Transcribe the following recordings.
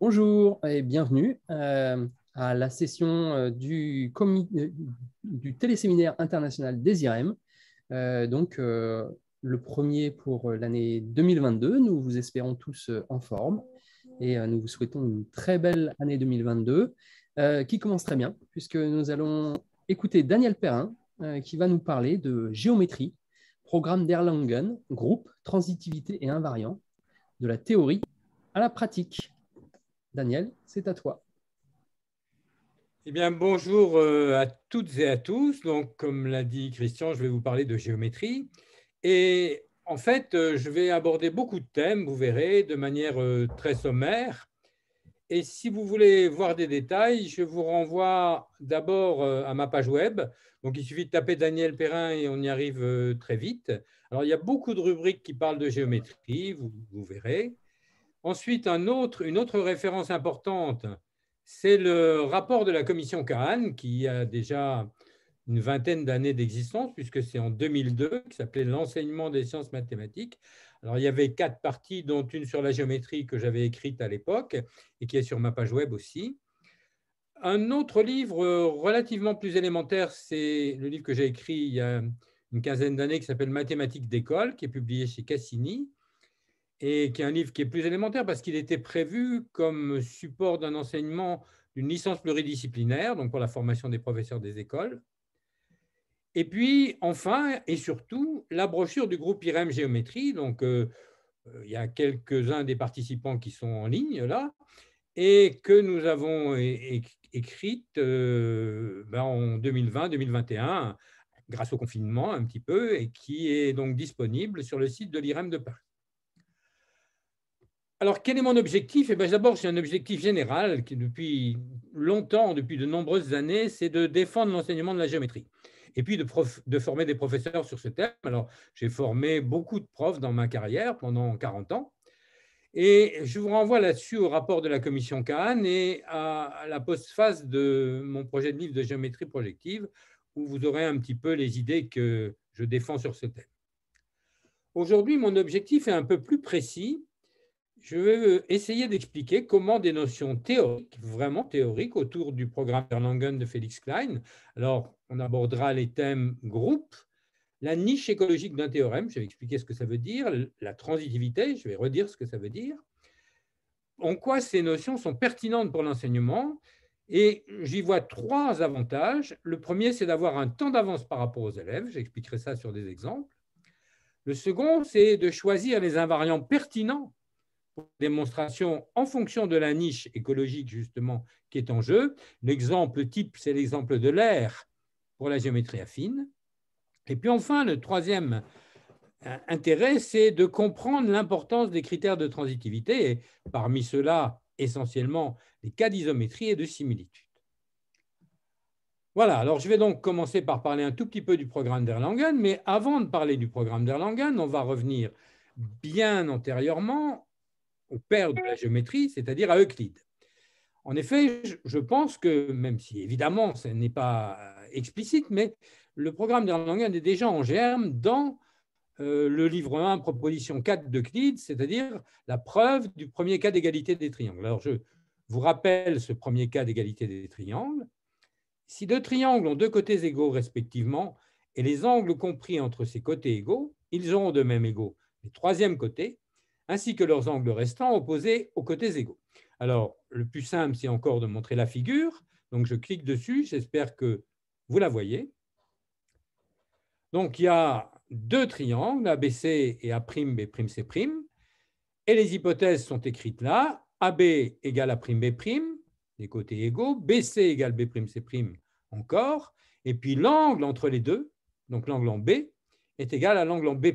Bonjour et bienvenue euh, à la session euh, du, euh, du téléséminaire international des IREM. donc, le premier pour l'année 2022. Nous vous espérons tous en forme et nous vous souhaitons une très belle année 2022 qui commence très bien puisque nous allons écouter Daniel Perrin qui va nous parler de géométrie, programme d'Erlangen, groupe, transitivité et invariant, de la théorie à la pratique. Daniel, c'est à toi. Eh bien, bonjour euh, à toutes et à tous. Donc, comme l'a dit Christian, je vais vous parler de géométrie. Et en fait, euh, je vais aborder beaucoup de thèmes, vous verrez, de manière euh, très sommaire. Et si vous voulez voir des détails, je vous renvoie d'abord à ma page web. Donc, il suffit de taper Daniel Perrin et on y arrive très vite. Alors, il y a beaucoup de rubriques qui parlent de géométrie, vous verrez. Ensuite, une autre référence importante, c'est le rapport de la commission Kahn, qui a déjà une vingtaine d'années d'existence, puisque c'est en 2002, qui s'appelait L'enseignement des sciences mathématiques. Alors, il y avait quatre parties, dont une sur la géométrie que j'avais écrite à l'époque et qui est sur ma page web aussi. Un autre livre relativement plus élémentaire, c'est le livre que j'ai écrit il y a une quinzaine d'années qui s'appelle Mathématiques d'école, qui est publié chez Cassini et qui est un livre qui est plus élémentaire parce qu'il était prévu comme support d'un enseignement d'une licence pluridisciplinaire, donc pour la formation des professeurs des écoles. Et puis, enfin et surtout, la brochure du groupe IREM Géométrie. Donc, euh, euh, il y a quelques-uns des participants qui sont en ligne là, et que nous avons écrite euh, ben, en 2020-2021, grâce au confinement un petit peu, et qui est donc disponible sur le site de l'IREM de Paris. Alors, quel est mon objectif? Eh D'abord, c'est un objectif général qui, depuis longtemps, depuis de nombreuses années, c'est de défendre l'enseignement de la géométrie et puis de, de, former des professeurs sur ce thème. Alors, j'ai formé beaucoup de profs dans ma carrière pendant 40 ans. Et je vous renvoie là-dessus au rapport de la commission Kahn et à la postface de mon projet de livre de géométrie projective, où vous aurez un petit peu les idées que je défends sur ce thème. Aujourd'hui, mon objectif est un peu plus précis je vais essayer d'expliquer comment des notions théoriques, vraiment théoriques, autour du programme Erlangen de Félix Klein. Alors, on abordera les thèmes groupe, la niche écologique d'un théorème, je vais expliquer ce que ça veut dire, la transitivité, je vais redire ce que ça veut dire, en quoi ces notions sont pertinentes pour l'enseignement. Et j'y vois trois avantages. Le premier, c'est d'avoir un temps d'avance par rapport aux élèves. J'expliquerai ça sur des exemples. Le second, c'est de choisir les invariants pertinents démonstration en fonction de la niche écologique justement qui est en jeu. L'exemple type, c'est l'exemple de l'air pour la géométrie affine. Et puis enfin, le troisième intérêt, c'est de comprendre l'importance des critères de transitivité, et parmi ceux-là, essentiellement les cas d'isométrie et de similitude. Voilà, alors je vais donc commencer par parler un tout petit peu du programme d'Erlangen, mais avant de parler du programme d'Erlangen, on va revenir bien antérieurement au père de la géométrie, c'est-à-dire à Euclide. En effet, je pense que, même si évidemment ce n'est pas explicite, mais le programme d'Erlangen est déjà en germe dans euh, le livre 1, proposition 4 d'Euclide, c'est-à-dire la preuve du premier cas d'égalité des triangles. Alors, je vous rappelle ce premier cas d'égalité des triangles. Si deux triangles ont deux côtés égaux respectivement, et les angles compris entre ces côtés égaux, ils auront de même égaux les troisième côtés, ainsi que leurs angles restants opposés aux côtés égaux. Alors, le plus simple, c'est encore de montrer la figure. Donc, je clique dessus, j'espère que vous la voyez. Donc, il y a deux triangles, ABC et A'B'C', et les hypothèses sont écrites là. AB égale A'B', les côtés égaux, BC égale B'C' encore, et puis l'angle entre les deux, donc l'angle en B, est égal à l'angle en B'.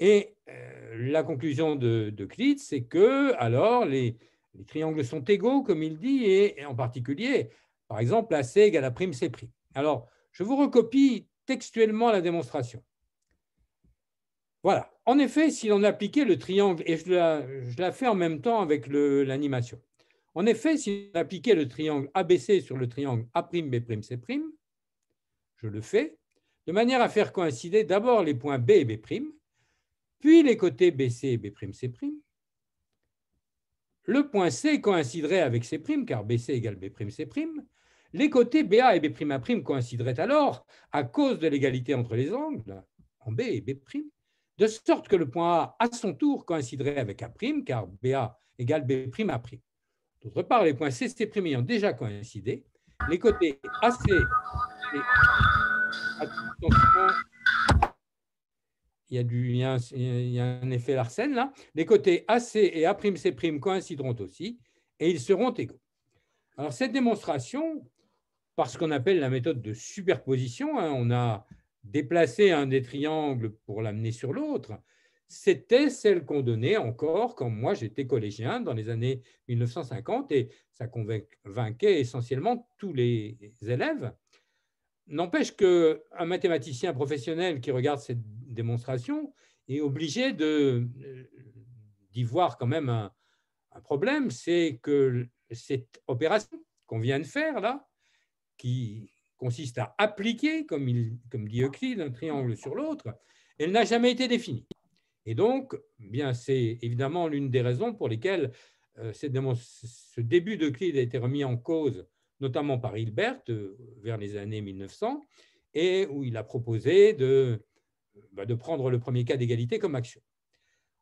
Et euh, la conclusion de, Euclide, c'est que alors les, triangles sont égaux, comme il dit, et, en particulier, par exemple, AC égale à prime C'. Alors, je vous recopie textuellement la démonstration. Voilà. En effet, si l'on appliquait le triangle, et je la, fais en même temps avec l'animation. En effet, si on appliquait le triangle ABC sur le triangle A'B'C', je le fais, de manière à faire coïncider d'abord les points B et B', puis les côtés BC et B'C', le point C coïnciderait avec C', car BC égale B', C'. Les côtés BA et B'A' coïncideraient alors, à cause de l'égalité entre les angles, en B et B', de sorte que le point A, à son tour, coïnciderait avec A', car BA égale B'A'. D'autre part, les points C, C' ayant déjà coïncidé, les côtés AC et il y, a un, effet Larsen là. Les côtés AC et A'C' coïncideront aussi et ils seront égaux. Alors cette démonstration, par ce qu'on appelle la méthode de superposition, hein, on a déplacé un des triangles pour l'amener sur l'autre, c'était celle qu'on donnait encore quand moi j'étais collégien dans les années 1950 et ça convainquait essentiellement tous les élèves. N'empêche qu'un mathématicien professionnel qui regarde cette démonstration est obligé d'y voir quand même un, problème, c'est que cette opération qu'on vient de faire là, qui consiste à appliquer, comme, dit Euclide, un triangle sur l'autre, elle n'a jamais été définie. Et donc, bien, c'est évidemment l'une des raisons pour lesquelles euh, ce début d'Euclide a été remis en cause, notamment par Hilbert euh, vers les années 1900, et où il a proposé de, bah, de prendre le premier cas d'égalité comme action.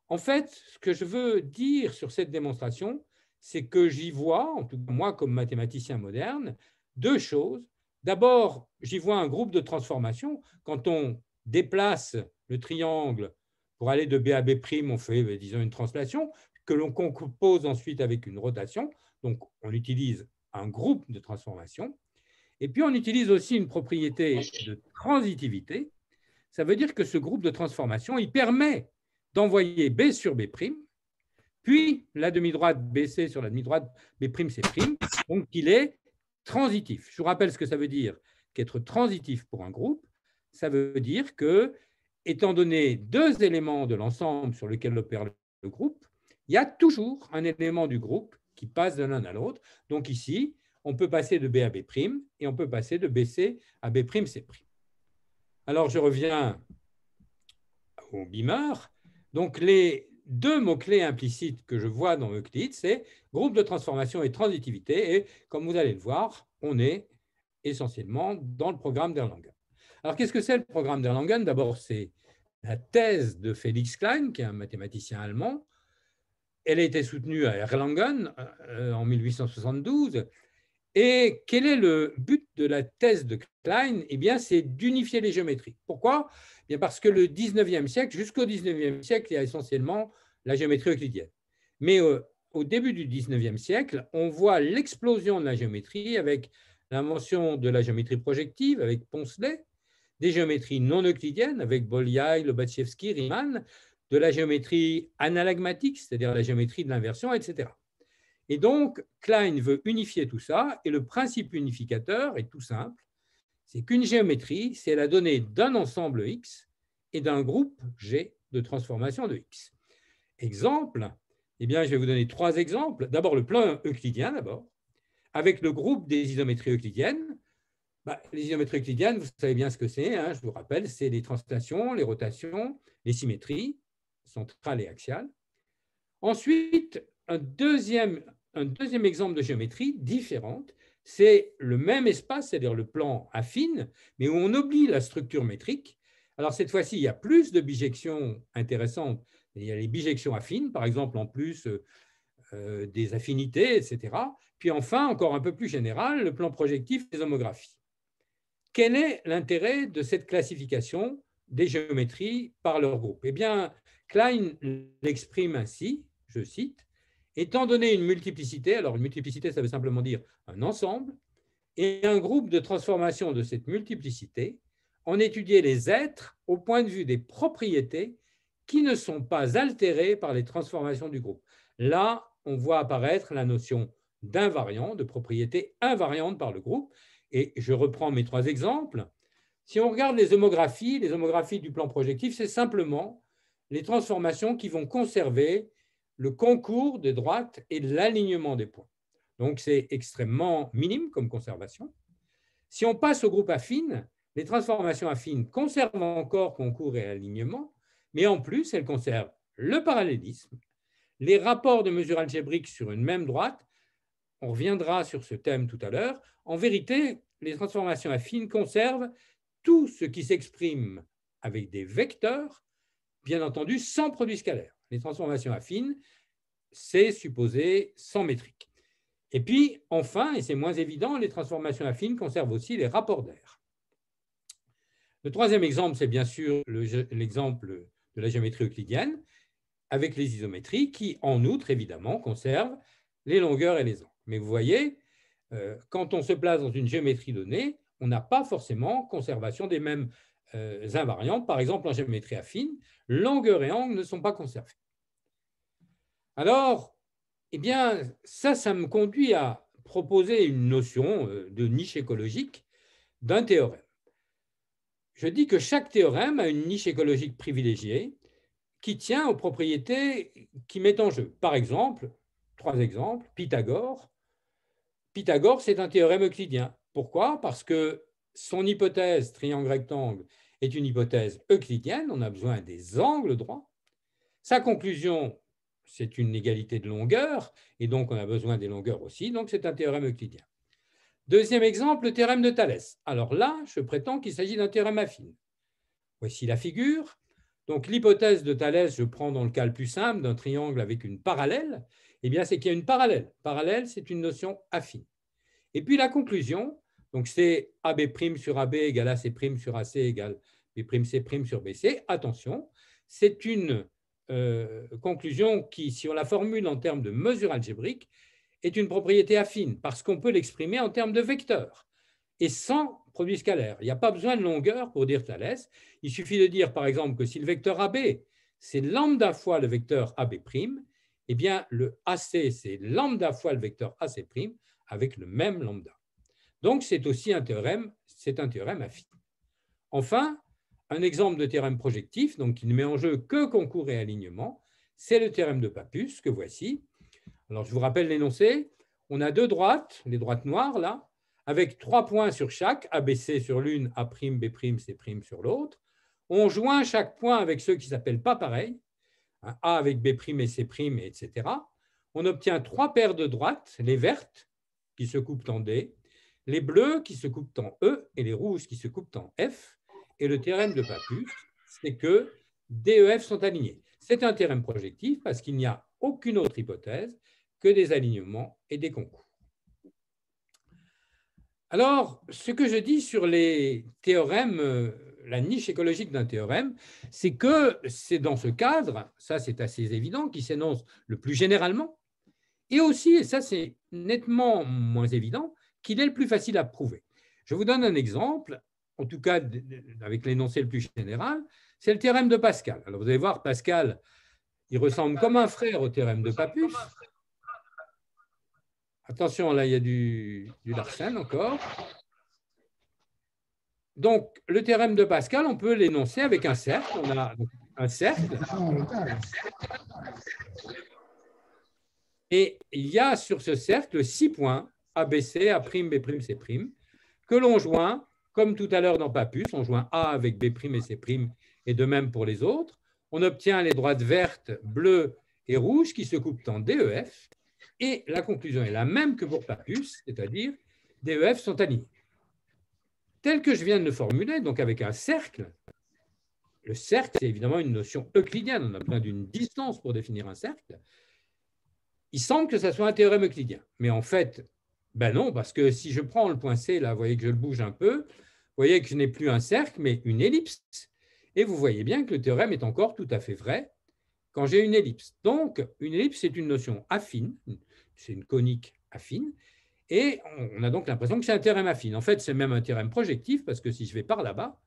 En fait, ce que je veux dire sur cette démonstration, c'est que j'y vois, en tout cas moi comme mathématicien moderne, deux choses. D'abord, j'y vois un groupe de transformation. Quand on déplace le triangle pour aller de B à B', on fait, disons, une translation que l'on compose ensuite avec une rotation. Donc, on utilise un groupe de transformation. Et puis, on utilise aussi une propriété de transitivité. Ça veut dire que ce groupe de transformation, il permet d'envoyer B sur B', puis la demi-droite BC sur la demi-droite B'C', donc il est transitif. Je vous rappelle ce que ça veut dire qu'être transitif pour un groupe. Ça veut dire que étant donné deux éléments de l'ensemble sur lequel opère le groupe, il y a toujours un élément du groupe qui passe de l'un à l'autre. Donc ici, on peut passer de B à B' et on peut passer de BC à B'C'. Alors je reviens au beamer. Donc les deux mots-clés implicites que je vois dans Euclide, c'est groupe de transformation et transitivité. Et comme vous allez le voir, on est essentiellement dans le programme d'Erlangen. Alors, qu'est-ce que c'est le programme d'Erlangen? D'abord, c'est la thèse de Felix Klein, qui est un mathématicien allemand. Elle a été soutenue à Erlangen euh, en 1872. Et quel est le but de la thèse de Klein? Eh bien, c'est d'unifier les géométries. Pourquoi? Eh bien Parce que le 19e siècle, jusqu'au 19e siècle, il y a essentiellement la géométrie euclidienne. Mais euh, au début du 19e siècle, on voit l'explosion de la géométrie avec l'invention de la géométrie projective avec Poncelet, des géométries non euclidiennes avec Bolyai, Lobachevsky, Riemann, de la géométrie analagmatique, c'est-à-dire la géométrie de l'inversion, etc. Et donc, Klein veut unifier tout ça, et le principe unificateur est tout simple, c'est qu'une géométrie, c'est la donnée d'un ensemble X et d'un groupe G de transformation de X. Exemple, eh bien, je vais vous donner trois exemples. D'abord, le plan euclidien, d'abord, avec le groupe des isométries euclidiennes, bah, les isométries euclidiennes, vous savez bien ce que c'est, hein, je vous rappelle, c'est les translations, les rotations, les symétries centrales et axiales. Ensuite, un deuxième, un deuxième exemple de géométrie différente, c'est le même espace, c'est-à-dire le plan affine, mais où on oublie la structure métrique. Alors cette fois-ci, il y a plus de bijections intéressantes. Il y a les bijections affines, par exemple, en plus euh, euh, des affinités, etc. Puis enfin, encore un peu plus général, le plan projectif des homographies. Quel est l'intérêt de cette classification des géométries par leur groupe? Eh bien, Klein l'exprime ainsi, je cite, étant donné une multiplicité, alors une multiplicité, ça veut simplement dire un ensemble, et un groupe de transformation de cette multiplicité, on étudiait les êtres au point de vue des propriétés qui ne sont pas altérées par les transformations du groupe. Là, on voit apparaître la notion d'invariant, de propriété invariante par le groupe, et je reprends mes trois exemples. Si on regarde les homographies, les homographies du plan projectif, c'est simplement les transformations qui vont conserver le concours des droites et l'alignement des points. Donc c'est extrêmement minime comme conservation. Si on passe au groupe affine, les transformations affines conservent encore concours et alignement, mais en plus, elles conservent le parallélisme, les rapports de mesure algébrique sur une même droite, on reviendra sur ce thème tout à l'heure, en vérité, les transformations affines conservent tout ce qui s'exprime avec des vecteurs, bien entendu sans produit scalaire. Les transformations affines, c'est supposé sans métrique. Et puis, enfin, et c'est moins évident, les transformations affines conservent aussi les rapports d'air. Le troisième exemple, c'est bien sûr l'exemple de la géométrie euclidienne, avec les isométries, qui, en outre, évidemment, conservent les longueurs et les angles. Mais vous voyez, euh, quand on se place dans une géométrie donnée, on n'a pas forcément conservation des mêmes invariantes. Par exemple, en géométrie affine, longueur et angle ne sont pas conservés. Alors, eh bien, ça, ça me conduit à proposer une notion euh, de niche écologique d'un théorème. Je dis que chaque théorème a une niche écologique privilégiée qui tient aux propriétés qui mettent en jeu. Par exemple, trois exemples, Pythagore. Pythagore, c'est un théorème euclidien. Pourquoi? Parce que son hypothèse triangle-rectangle est une hypothèse euclidienne, on a besoin des angles droits. Sa conclusion, c'est une égalité de longueur, et donc on a besoin des longueurs aussi, donc c'est un théorème euclidien. Deuxième exemple, le théorème de Thalès. Alors là, je prétends qu'il s'agit d'un théorème affine. Voici la figure. Donc l'hypothèse de Thalès, je prends dans le cas le plus simple d'un triangle avec une parallèle, eh bien c'est qu'il y a une parallèle. Parallèle, c'est une notion affine. Et puis la conclusion, donc c'est AB' sur AB égale AC' sur AC égale B'C' sur BC. Attention, c'est une euh, conclusion qui, si on la formule en termes de mesure algébrique, est une propriété affine parce qu'on peut l'exprimer en termes de vecteurs et sans produit scalaire. Il n'y a pas besoin de longueur pour dire Thalès. Il suffit de dire, par exemple, que si le vecteur AB, c'est lambda fois le vecteur AB', eh bien, le AC, c'est lambda fois le vecteur AC' avec le même lambda. Donc, c'est aussi un théorème, c'est un théorème affine. Enfin, un exemple de théorème projectif, donc qui ne met en jeu que concours et alignement, c'est le théorème de Pappus, que voici. Alors, je vous rappelle l'énoncé. On a deux droites, les droites noires, là, avec trois points sur chaque, ABC sur l'une, A', B', C' sur l'autre. On joint chaque point avec ceux qui s'appellent pas pareils, hein, A avec B' et C', etc. On obtient trois paires de droites, les vertes qui se coupent en D, les bleus qui se coupent en E et les rouges qui se coupent en F. Et le théorème de Pappus, c'est que D et F sont alignés. C'est un théorème projectif parce qu'il n'y a aucune autre hypothèse que des alignements et des concours. Alors, ce que je dis sur les théorèmes, euh, la niche écologique d'un théorème, c'est que c'est dans ce cadre, ça c'est assez évident, qui s'énonce le plus généralement, et aussi, et ça c'est nettement moins évident, qu'il est le plus facile à prouver. Je vous donne un exemple, en tout cas avec l'énoncé le plus général, c'est le théorème de Pascal. Alors vous allez voir, Pascal, il ressemble comme un frère au théorème de Pappus. Attention, là, il y a du, du Larsen encore. Donc, le théorème de Pascal, on peut l'énoncer avec un cercle. On a un cercle. Et il y a sur ce cercle six points, ABC, A', B', C', que l'on joint, comme tout à l'heure dans Papus, on joint A avec B' et C', et de même pour les autres. On obtient les droites vertes, bleues et rouges qui se coupent en DEF. Et la conclusion est la même que pour Papus, c'est-à-dire DEF sont alignés. Tel que je viens de le formuler, donc avec un cercle, le cercle, c'est évidemment une notion euclidienne. On a besoin d'une distance pour définir un cercle. Il semble que ça soit un théorème euclidien. Mais en fait, ben non, parce que si je prends le point C, là, vous voyez que je le bouge un peu, vous voyez que je n'ai plus un cercle, mais une ellipse. Et vous voyez bien que le théorème est encore tout à fait vrai quand j'ai une ellipse. Donc, une ellipse, c'est une notion affine, c'est une conique affine, et on a donc l'impression que c'est un théorème affine. En fait, c'est même un théorème projectif, parce que si je vais par là-bas,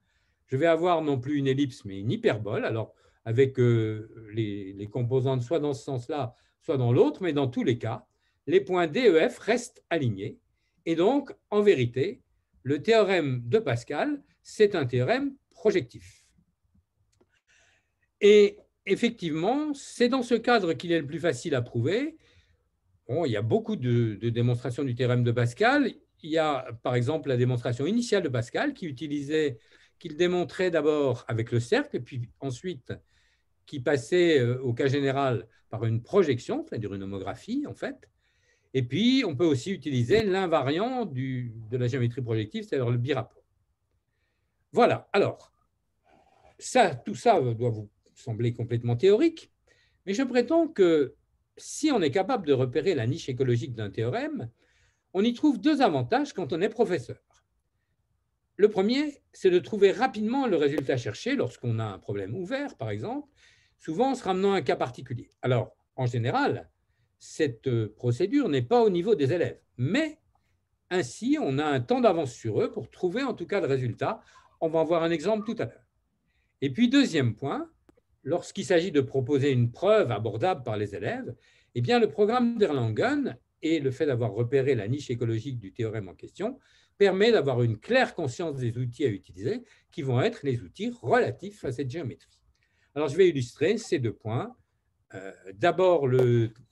je vais avoir non plus une ellipse, mais une hyperbole, alors avec euh, les, les composantes soit dans ce sens-là, soit dans l'autre, mais dans tous les cas, les points D et F restent alignés. Et donc, en vérité, le théorème de Pascal, c'est un théorème projectif. Et effectivement, c'est dans ce cadre qu'il est le plus facile à prouver. Bon, il y a beaucoup de, démonstrations du théorème de Pascal. Il y a par exemple la démonstration initiale de Pascal qui utilisait, qu'il démontrait d'abord avec le cercle, et puis ensuite qui passait euh, au cas général par une projection, c'est-à-dire une homographie en fait. Et puis, on peut aussi utiliser l'invariant de la géométrie projective, c'est-à-dire le birapport. Voilà, alors, ça, tout ça doit vous sembler complètement théorique, mais je prétends que si on est capable de repérer la niche écologique d'un théorème, on y trouve deux avantages quand on est professeur. Le premier, c'est de trouver rapidement le résultat cherché lorsqu'on a un problème ouvert, par exemple, souvent en se ramenant à un cas particulier. Alors, en général, cette procédure n'est pas au niveau des élèves, mais ainsi, on a un temps d'avance sur eux pour trouver en tout cas le résultat. On va en voir un exemple tout à l'heure. Et puis, deuxième point, lorsqu'il s'agit de proposer une preuve abordable par les élèves, eh bien, le programme d'Erlangen et le fait d'avoir repéré la niche écologique du théorème en question permet d'avoir une claire conscience des outils à utiliser qui vont être les outils relatifs à cette géométrie. Alors, je vais illustrer ces deux points. Euh, d'abord,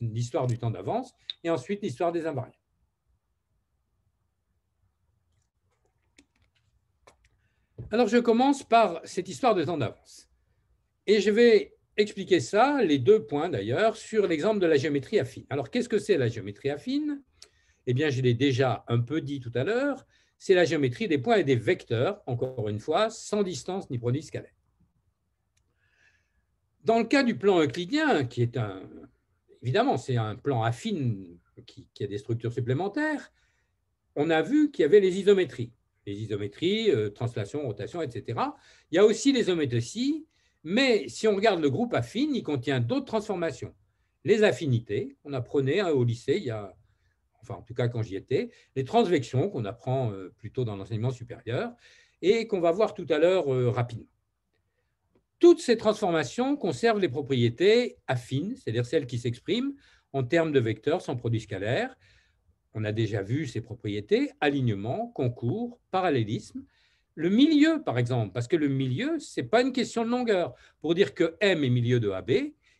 l'histoire du temps d'avance et ensuite l'histoire des invariants. Alors, je commence par cette histoire de temps d'avance. Et je vais expliquer ça, les deux points d'ailleurs, sur l'exemple de la géométrie affine. Alors, qu'est-ce que c'est la géométrie affine? Eh bien, je l'ai déjà un peu dit tout à l'heure, c'est la géométrie des points et des vecteurs, encore une fois, sans distance ni produit scalaire. Dans le cas du plan euclidien, qui est un, évidemment, c'est un plan affine qui, a des structures supplémentaires, on a vu qu'il y avait les isométries. Les isométries, euh, translation, rotation, etc. Il y a aussi les hométoties, mais si on regarde le groupe affine, il contient d'autres transformations. Les affinités, on apprenait hein, au lycée, il y a, enfin en tout cas quand j'y étais, les transvections qu'on apprend euh, plutôt dans l'enseignement supérieur et qu'on va voir tout à l'heure euh, rapidement. Toutes ces transformations conservent les propriétés affines, c'est-à-dire celles qui s'expriment en termes de vecteurs sans produit scalaire. On a déjà vu ces propriétés, alignement, concours, parallélisme, le milieu, par exemple, parce que le milieu, ce n'est pas une question de longueur. Pour dire que M est milieu de AB,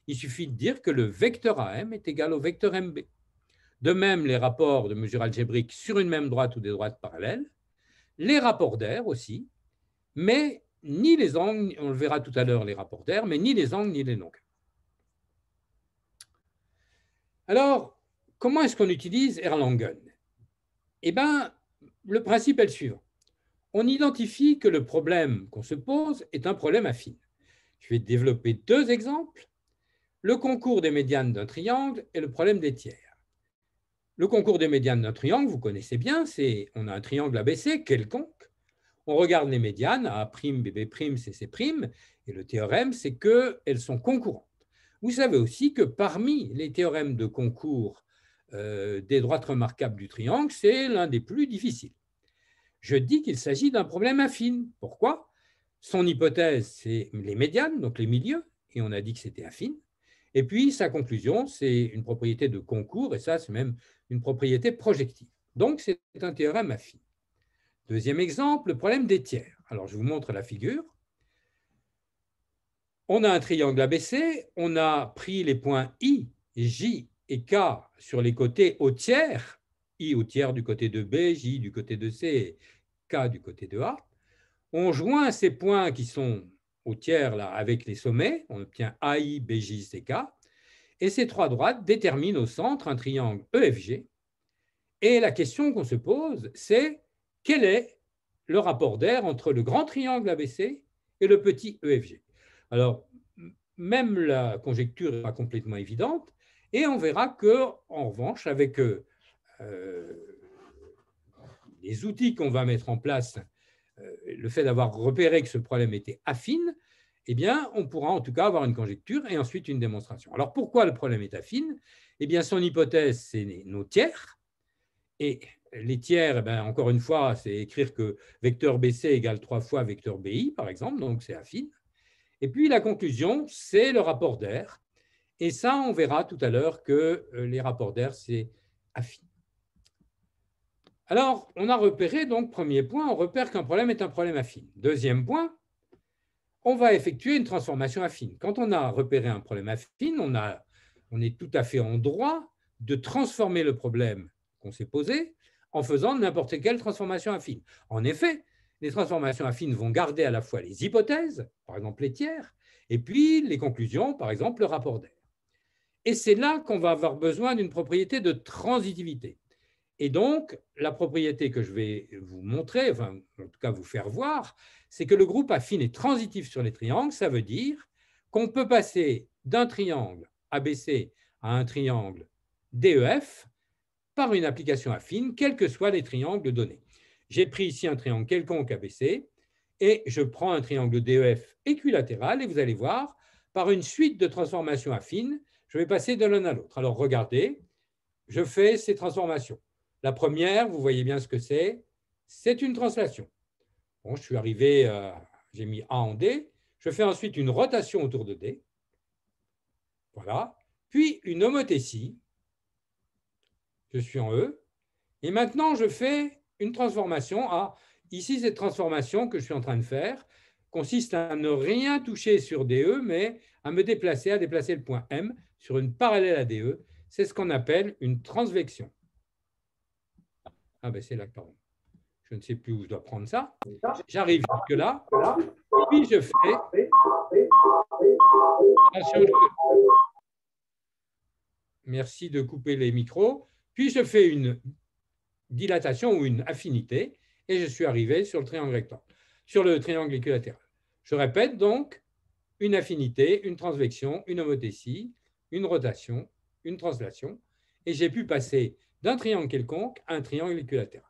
il suffit de dire que le vecteur AM est égal au vecteur MB. De même, les rapports de mesure algébrique sur une même droite ou des droites parallèles, les rapports d'air aussi, mais ni les angles, on le verra tout à l'heure, les rapports mais ni les angles ni les longueurs. Alors, comment est-ce qu'on utilise Erlangen? Eh bien, le principe est le suivant on identifie que le problème qu'on se pose est un problème affine. Je vais développer deux exemples, le concours des médianes d'un triangle et le problème des tiers. Le concours des médianes d'un triangle, vous connaissez bien, c'est on a un triangle ABC quelconque, on regarde les médianes, A', BB', CC', et le théorème, c'est qu'elles sont concurrentes. Vous savez aussi que parmi les théorèmes de concours euh, des droites remarquables du triangle, c'est l'un des plus difficiles je dis qu'il s'agit d'un problème affine. Pourquoi? Son hypothèse, c'est les médianes, donc les milieux, et on a dit que c'était affine. Et puis, sa conclusion, c'est une propriété de concours, et ça, c'est même une propriété projective. Donc, c'est un théorème affine. Deuxième exemple, le problème des tiers. Alors, je vous montre la figure. On a un triangle ABC, on a pris les points I, J et K sur les côtés au tiers, I au tiers du côté de B, J du côté de C, K du côté de A. On joint ces points qui sont au tiers là, avec les sommets, on obtient AI, BJ, CK. Et ces trois droites déterminent au centre un triangle EFG. Et la question qu'on se pose, c'est quel est le rapport d'air entre le grand triangle ABC et le petit EFG Alors, même la conjecture n'est pas complètement évidente, et on verra que, en revanche, avec euh, les outils qu'on va mettre en place, euh, le fait d'avoir repéré que ce problème était affine, eh bien, on pourra en tout cas avoir une conjecture et ensuite une démonstration. Alors, pourquoi le problème est affine? Eh bien, son hypothèse, c'est nos tiers. Et les tiers, eh encore une fois, c'est écrire que vecteur BC égale trois fois vecteur BI, par exemple, donc c'est affine. Et puis, la conclusion, c'est le rapport d'air. Et ça, on verra tout à l'heure que euh, les rapports d'air, c'est affine. Alors, on a repéré, donc, premier point, on repère qu'un problème est un problème affine. Deuxième point, on va effectuer une transformation affine. Quand on a repéré un problème affine, on est tout à fait en droit de transformer le problème qu'on s'est posé en faisant n'importe quelle transformation affine. En effet, les transformations affines vont garder à la fois les hypothèses, par exemple les tiers, Et puis les conclusions, par exemple, le rapport d'air. Et c'est là qu'on va avoir besoin d'une propriété de transitivité. Et donc, la propriété que je vais vous montrer, enfin, en tout cas vous faire voir, c'est que le groupe affine est transitif sur les triangles. Ça veut dire qu'on peut passer d'un triangle ABC à un triangle DEF par une application affine, quels que soient les triangles donnés. J'ai pris ici un triangle quelconque ABC et je prends un triangle DEF équilatéral et vous allez voir, par une suite de transformations affines, je vais passer de l'un à l'autre. Alors regardez, je fais ces transformations. La première, vous voyez bien ce que c'est, c'est une translation. Je suis arrivé, euh, j'ai mis A en D. Je fais ensuite une rotation autour de D. Voilà. Puis une homothétie. Je suis en E. Et maintenant, je fais une transformation. Ici, cette transformation que je suis en train de faire consiste à ne rien toucher sur DE, mais à me déplacer, à déplacer le point M sur une parallèle à DE. C'est ce qu'on appelle une transvection. Ah ben c'est là, pardon. Je ne sais plus où je dois prendre ça. J'arrive jusque-là. Puis je fais. Merci de couper les micros. Puis je fais une dilatation ou une affinité et je suis arrivé sur le triangle rectangle, sur le triangle équilatéral. Je répète donc une affinité, une transvection, une homothétie, une rotation, une translation, et j'ai pu passer d'un triangle quelconque à un triangle équilatéral.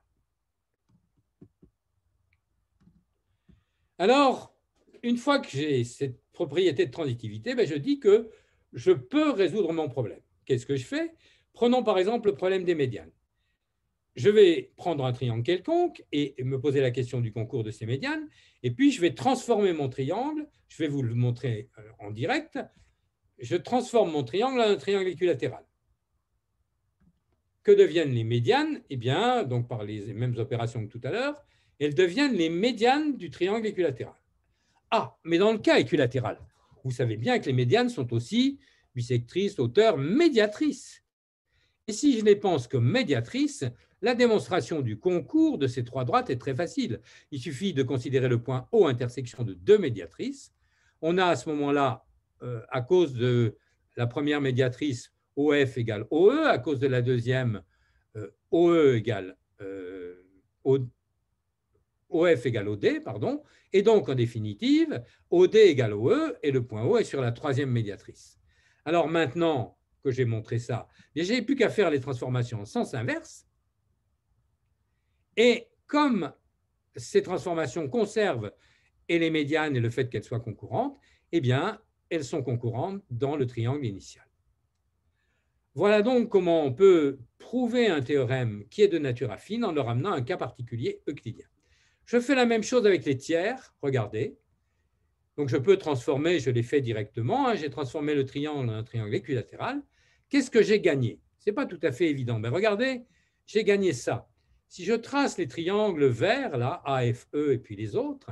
Alors, une fois que j'ai cette propriété de transitivité, ben, je dis que je peux résoudre mon problème. Qu'est-ce que je fais? Prenons par exemple le problème des médianes. Je vais prendre un triangle quelconque et me poser la question du concours de ces médianes, et puis je vais transformer mon triangle, je vais vous le montrer euh, en direct, je transforme mon triangle en un triangle équilatéral. Que deviennent les médianes? Eh bien, donc par les mêmes opérations que tout à l'heure, elles deviennent les médianes du triangle équilatéral. Ah, mais dans le cas équilatéral, vous savez bien que les médianes sont aussi bisectrices, auteurs, médiatrices. Et si je les pense comme médiatrices, la démonstration du concours de ces trois droites est très facile. Il suffit de considérer le point O intersection de deux médiatrices. On a à ce moment-là euh, à cause de la première médiatrice OF égale OE, à cause de la deuxième euh, OE égale euh, OF égale OD, pardon, et donc en définitive, OD égale OE, et le point O est sur la troisième médiatrice. Alors maintenant que j'ai montré ça, j'ai plus qu'à faire les transformations en sens inverse, et comme ces transformations conservent et les médianes et le fait qu'elles soient concurrentes, eh bien, elles sont concurrentes dans le triangle initial. Voilà donc comment on peut prouver un théorème qui est de nature affine en le ramenant à un cas particulier euclidien. Je fais la même chose avec les tiers, regardez. Donc je peux transformer, je l'ai fait directement, hein, j'ai transformé le triangle en un triangle équilatéral. Qu'est-ce que j'ai gagné? Ce n'est pas tout à fait évident, mais regardez, j'ai gagné ça. Si je trace les triangles verts, là, AFE et puis les autres,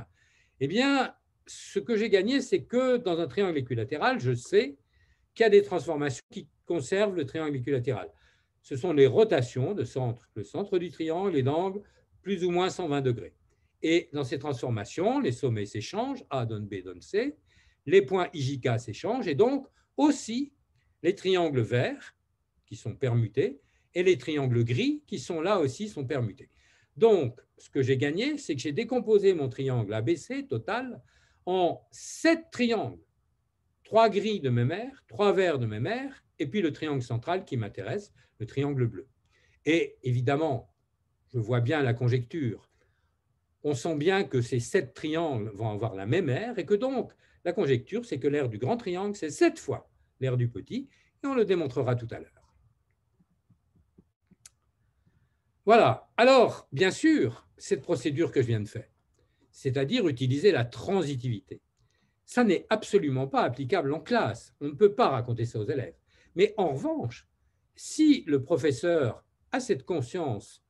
eh bien, ce que j'ai gagné, c'est que dans un triangle équilatéral, je sais qu'il y a des transformations qui conservent le triangle équilatéral. Ce sont les rotations de centre, le centre du triangle et d'angle plus ou moins 120 degrés. Et dans ces transformations, les sommets s'échangent, A donne B donne C, les points IJK s'échangent, et donc aussi les triangles verts qui sont permutés et les triangles gris qui sont là aussi sont permutés. Donc, ce que j'ai gagné, c'est que j'ai décomposé mon triangle ABC total en sept triangles, trois gris de même air, trois verts de même air, et puis le triangle central qui m'intéresse, le triangle bleu. Et évidemment, je vois bien la conjecture. On sent bien que ces sept triangles vont avoir la même aire et que donc la conjecture, c'est que l'aire du grand triangle, c'est sept fois l'aire du petit, et on le démontrera tout à l'heure. Voilà. Alors, bien sûr, cette procédure que je viens de faire, c'est-à-dire utiliser la transitivité. Ça n'est absolument pas applicable en classe. On ne peut pas raconter ça aux élèves. Mais en revanche, si le professeur a cette conscience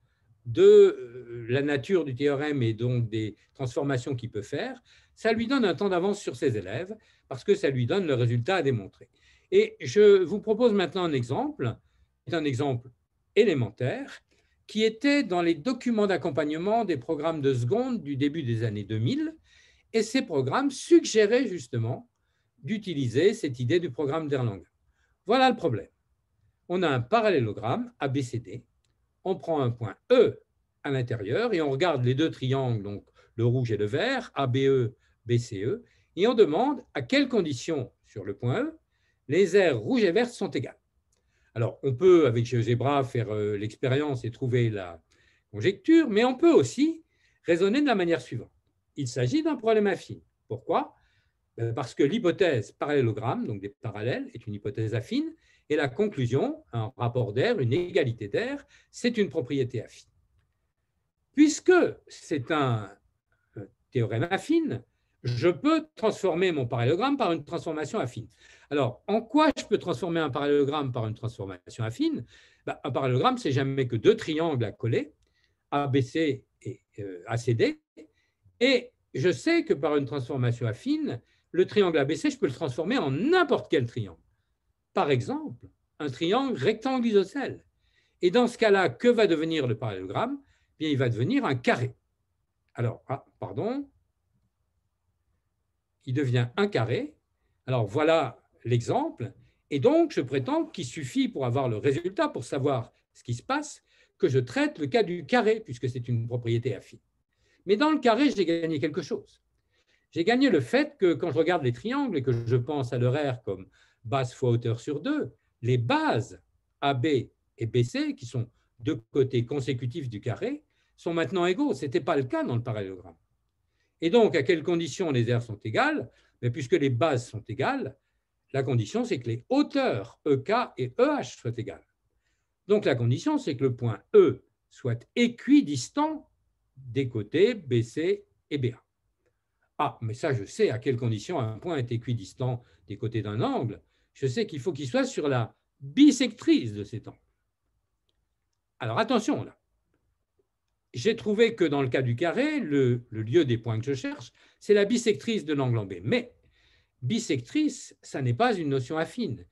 de euh, la nature du théorème et donc des transformations qu'il peut faire, ça lui donne un temps d'avance sur ses élèves parce que ça lui donne le résultat à démontrer. Et je vous propose maintenant un exemple, un exemple élémentaire qui était dans les documents d'accompagnement des programmes de seconde du début des années 2000. Et ces programmes suggéraient justement d'utiliser cette idée du programme d'Erlanger. Voilà le problème. On a un parallélogramme ABCD, on prend un point E à l'intérieur et on regarde les deux triangles, donc le rouge et le vert, ABE, BCE, et on demande à quelles conditions sur le point E les aires rouges et vertes sont égales. Alors, on peut, avec GeoGebra, faire euh, l'expérience et trouver la conjecture, mais on peut aussi raisonner de la manière suivante. Il s'agit d'un problème affine. Pourquoi? Ben, Parce que l'hypothèse parallélogramme, donc des parallèles, est une hypothèse affine, et la conclusion, un rapport d'air, une égalité d'air, c'est une propriété affine. Puisque c'est un euh, théorème affine, je peux transformer mon parallélogramme par une transformation affine. Alors, en quoi je peux transformer un parallélogramme par une transformation affine? Ben, Un parallélogramme, c'est jamais que deux triangles à coller, ABC et euh, ACD, et je sais que par une transformation affine, le triangle ABC, je peux le transformer en n'importe quel triangle. Par exemple, un triangle rectangle isocèle. Et dans ce cas-là, que va devenir le parallélogramme? Eh Bien, Il va devenir un carré. Alors, ah, pardon, il devient un carré. Alors voilà l'exemple. Et donc, je prétends qu'il suffit pour avoir le résultat, pour savoir ce qui se passe, que je traite le cas du carré, puisque c'est une propriété affine. Mais dans le carré, j'ai gagné quelque chose. J'ai gagné le fait que quand je regarde les triangles et que je pense à leur aire comme base fois hauteur sur 2, les bases AB et BC, qui sont deux côtés consécutifs du carré, sont maintenant égaux. Ce n'était pas le cas dans le parallélogramme. Et donc, à quelles conditions les aires sont égales? Mais Puisque les bases sont égales, la condition, c'est que les hauteurs EK et EH soient égales. Donc, la condition, c'est que le point E soit équidistant des côtés BC et BA. Ah, mais ça, je sais à quelles conditions un point est équidistant des côtés d'un angle. Je sais qu'il faut qu'il soit sur la bisectrice de cet angle. Alors attention là. J'ai trouvé que dans le cas du carré, le, lieu des points que je cherche, c'est la bisectrice de l'angle en B. Mais bisectrice, ça n'est pas une notion affine.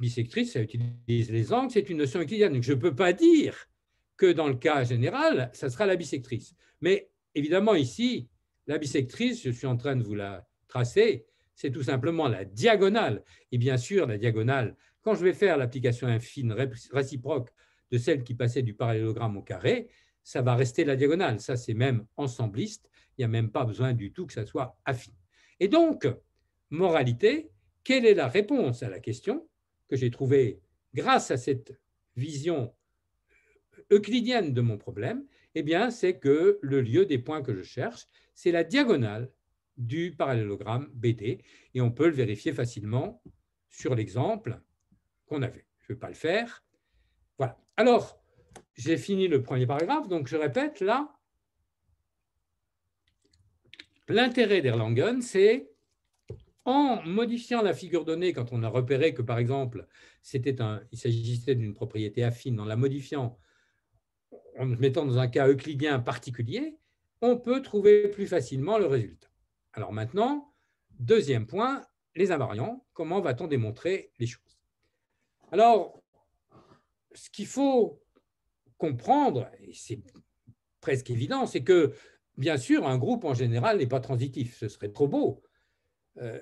Bisectrice, ça utilise les angles, c'est une notion euclidienne. Donc je ne peux pas dire que dans le cas général, ça sera la bisectrice. Mais évidemment, ici, la bisectrice, je suis en train de vous la tracer, c'est tout simplement la diagonale. Et bien sûr, la diagonale, quand je vais faire l'application infine réciproque de celle qui passait du parallélogramme au carré, ça va rester la diagonale. Ça, c'est même ensembliste. Il n'y a même pas besoin du tout que ça soit affine. Et donc, moralité, quelle est la réponse à la question que j'ai trouvée grâce à cette vision euclidienne de mon problème, eh bien, c'est que le lieu des points que je cherche, c'est la diagonale du parallélogramme BD, et on peut le vérifier facilement sur l'exemple qu'on avait. Je ne vais pas le faire. Voilà. Alors, j'ai fini le premier paragraphe, donc je répète là. L'intérêt d'Erlangen, c'est en modifiant la figure donnée, quand on a repéré que, par exemple, un, il s'agissait d'une propriété affine, en la modifiant en mettant dans un cas euclidien particulier, on peut trouver plus facilement le résultat. Alors maintenant, deuxième point, les invariants. Comment va-t-on démontrer les choses? Alors, ce qu'il faut comprendre, et c'est presque évident, c'est que, bien sûr, un groupe en général n'est pas transitif. Ce serait trop beau. Euh,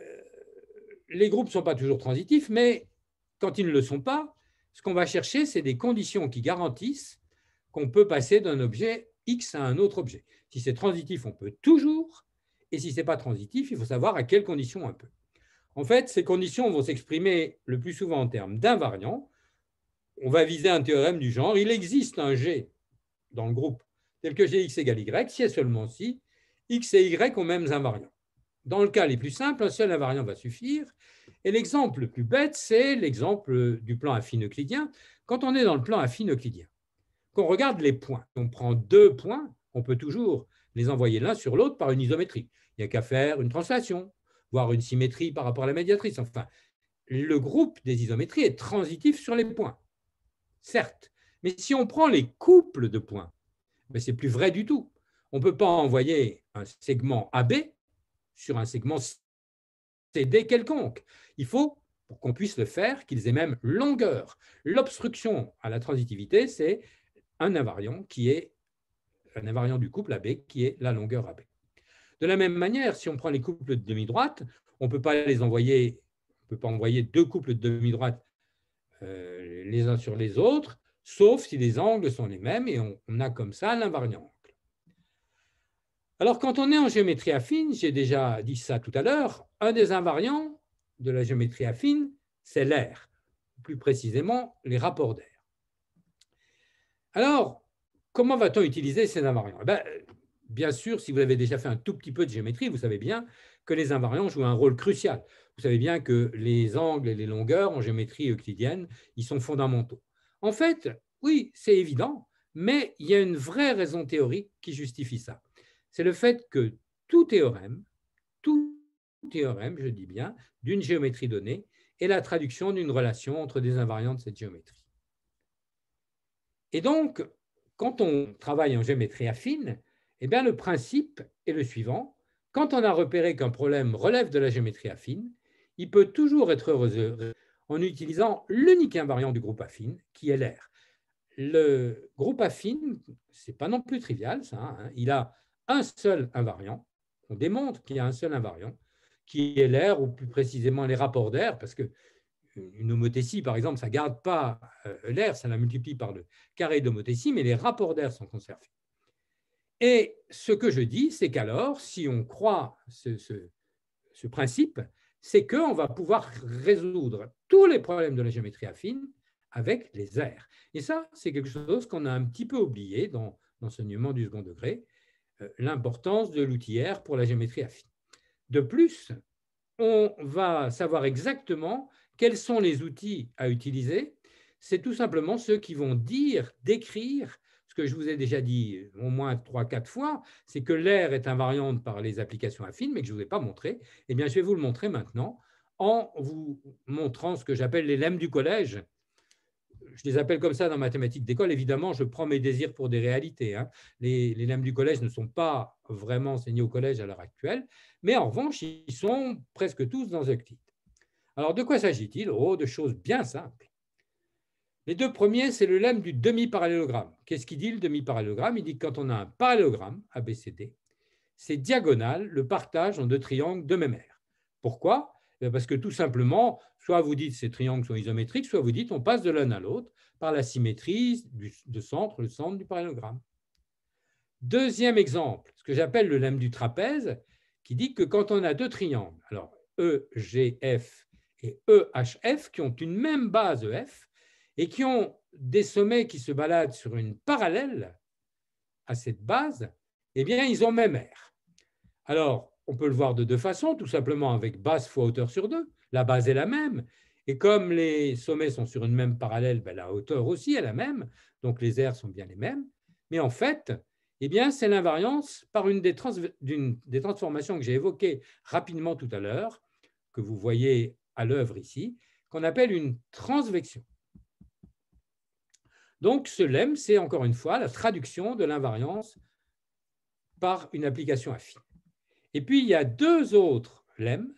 les groupes ne sont pas toujours transitifs, mais quand ils ne le sont pas, ce qu'on va chercher, c'est des conditions qui garantissent qu'on peut passer d'un objet X à un autre objet. Si c'est transitif, on peut toujours, et si ce n'est pas transitif, il faut savoir à quelles conditions on peut. En fait, ces conditions vont s'exprimer le plus souvent en termes d'invariants. On va viser un théorème du genre, il existe un G dans le groupe tel que Gx égale Y, si et seulement si X et Y ont mêmes invariants. Dans le cas les plus simples, un seul invariant va suffire. Et l'exemple le plus bête, c'est l'exemple du plan affine euclidien. Quand on est dans le plan affine euclidien, qu'on regarde les points. On prend deux points, on peut toujours les envoyer l'un sur l'autre par une isométrie. Il n'y a qu'à faire une translation, voire une symétrie par rapport à la médiatrice. Enfin, le groupe des isométries est transitif sur les points, certes. Mais si on prend les couples de points, ben c'est plus vrai du tout. On ne peut pas envoyer un segment AB sur un segment CD quelconque. Il faut, pour qu'on puisse le faire, qu'ils aient même longueur. L'obstruction à la transitivité, c'est un invariant qui est un invariant du couple AB qui est la longueur AB. De la même manière, si on prend les couples de demi-droite, on ne peut pas les envoyer, on peut pas envoyer deux couples de demi-droite euh, les uns sur les autres, sauf si les angles sont les mêmes et on, a comme ça l'invariant. Alors, quand on est en géométrie affine, j'ai déjà dit ça tout à l'heure, un des invariants de la géométrie affine, c'est l'air, plus précisément les rapports d'air. Alors, comment va-t-on utiliser ces invariants? Eh ben, Bien sûr, si vous avez déjà fait un tout petit peu de géométrie, vous savez bien que les invariants jouent un rôle crucial. Vous savez bien que les angles et les longueurs en géométrie euclidienne, ils sont fondamentaux. En fait, oui, c'est évident, mais il y a une vraie raison théorique qui justifie ça. C'est le fait que tout théorème, tout théorème, je dis bien, d'une géométrie donnée est la traduction d'une relation entre des invariants de cette géométrie. Et donc, quand on travaille en géométrie affine, eh bien, le principe est le suivant. Quand on a repéré qu'un problème relève de la géométrie affine, il peut toujours être résolu en utilisant l'unique invariant du groupe affine, qui est l'air. Le groupe affine, ce n'est pas non plus trivial, ça. Hein. il a un seul invariant. On démontre qu'il y a un seul invariant, qui est l'air, ou plus précisément les rapports d'air, parce que une homothétie, par exemple, ça ne garde pas euh, l'air, ça la multiplie par le carré d'homothétie, mais les rapports d'air sont conservés. Et ce que je dis, c'est qu'alors, si on croit ce, principe, c'est qu'on va pouvoir résoudre tous les problèmes de la géométrie affine avec les airs. Et ça, c'est quelque chose qu'on a un petit peu oublié dans l'enseignement du second degré, euh, l'importance de l'outil R pour la géométrie affine. De plus, on va savoir exactement quels sont les outils à utiliser. C'est tout simplement ceux qui vont dire, décrire ce que je vous ai déjà dit au moins trois, quatre fois, c'est que l'air est invariante par les applications affines, mais que je ne vous ai pas montré. Eh bien, je vais vous le montrer maintenant en vous montrant ce que j'appelle les lemmes du collège. Je les appelle comme ça dans mathématiques d'école. Évidemment, je prends mes désirs pour des réalités. Hein. Les, lemmes du collège ne sont pas vraiment enseignés au collège à l'heure actuelle, mais en revanche, ils sont presque tous dans Euclide. Alors, de quoi s'agit-il? Oh, de choses bien simples. Les deux premiers, c'est le lemme du demi-parallélogramme. Qu'est-ce qu'il dit le demi-parallélogramme? Il dit que quand on a un parallélogramme, ABCD, c'est diagonal le partage en deux triangles de même aire. Pourquoi? Eh Parce que tout simplement, soit vous dites ces triangles sont isométriques, soit vous dites on passe de l'un à l'autre par la symétrie de centre, le centre du parallélogramme. Deuxième exemple, ce que j'appelle le lemme du trapèze, qui dit que quand on a deux triangles, alors EGF et EHF, qui ont une même base EF, et qui ont des sommets qui se baladent sur une parallèle à cette base, eh bien, ils ont même air. Alors, on peut le voir de deux façons, tout simplement avec base fois hauteur sur deux. La base est la même. Et comme les sommets sont sur une même parallèle, ben, la hauteur aussi est la même. Donc, les airs sont bien les mêmes. Mais en fait, eh bien, c'est l'invariance par une des, des transformations que j'ai évoquées rapidement tout à l'heure, que vous voyez à l'œuvre ici, qu'on appelle une transvection. Donc, ce lemme, c'est encore une fois la traduction de l'invariance par une application affine. Et puis, il y a deux autres lemmes,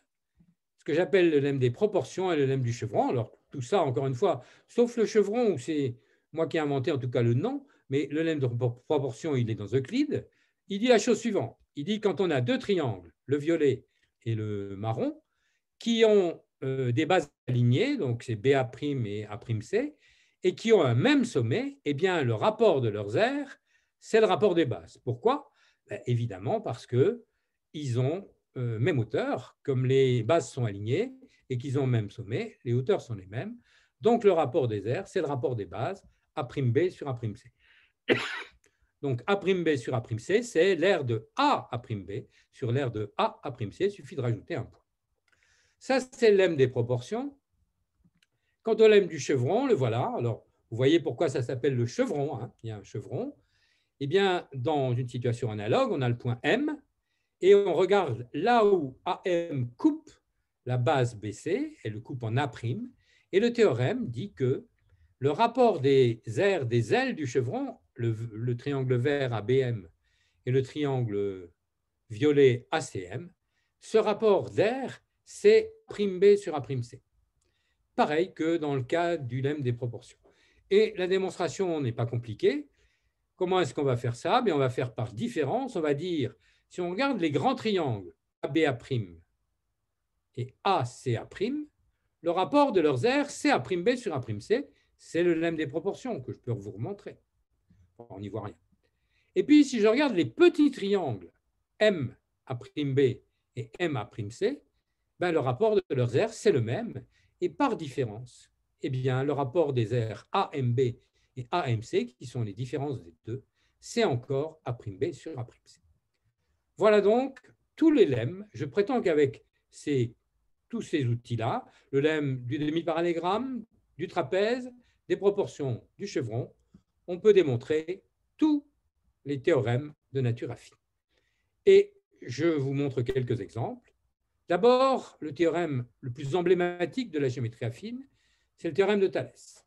ce que j'appelle le lemme des proportions et le lemme du chevron. Alors, tout ça, encore une fois, sauf le chevron, où c'est moi qui ai inventé en tout cas le nom, mais le lemme de proportion, il est dans Euclide. Il dit la chose suivante. Il dit quand on a deux triangles, le violet et le marron, qui ont euh, des bases alignées, donc c'est BA' et A'C, et qui ont un même sommet, eh bien, le rapport de leurs aires, c'est le rapport des bases. Pourquoi? Ben, Évidemment parce qu'ils ont euh, même hauteur, comme les bases sont alignées et qu'ils ont même sommet, les hauteurs sont les mêmes. Donc, le rapport des aires, c'est le rapport des bases, A'B sur A'C. Donc, A'B sur A'C, c'est l'aire de A'B sur l'aire de A'C. Il suffit de rajouter un point. Ça, c'est l'M des proportions. Quant au lemme du chevron, le voilà. Alors, vous voyez pourquoi ça s'appelle le chevron. Hein. Il y a un chevron. Eh bien, dans une situation analogue, on a le point M et on regarde là où AM coupe la base BC, et le coupe en A', et le théorème dit que le rapport des aires des ailes du chevron, le, triangle vert ABM et le triangle violet ACM, ce rapport d'air, c'est B sur A'C pareil que dans le cas du lemme des proportions. Et la démonstration n'est pas compliquée. Comment est-ce qu'on va faire ça? Bien, On va faire par différence. On va dire, si on regarde les grands triangles ABA', et ACA', le rapport de leurs aires CA'B sur A'C, c'est le lemme des proportions que je peux vous remontrer. On n'y voit rien. Et puis, si je regarde les petits triangles MA'B et MA'C, ben, le rapport de leurs aires, c'est le même. Et par différence, eh bien, le rapport des aires AMB et AMC, qui sont les différences des deux, c'est encore A'B sur A'C. Voilà donc tous les lemmes. Je prétends qu'avec tous ces outils-là, le lemme du demi-parallélogramme, du trapèze, des proportions du chevron, on peut démontrer tous les théorèmes de nature affine. Et je vous montre quelques exemples. D'abord, le théorème le plus emblématique de la géométrie affine, c'est le théorème de Thalès.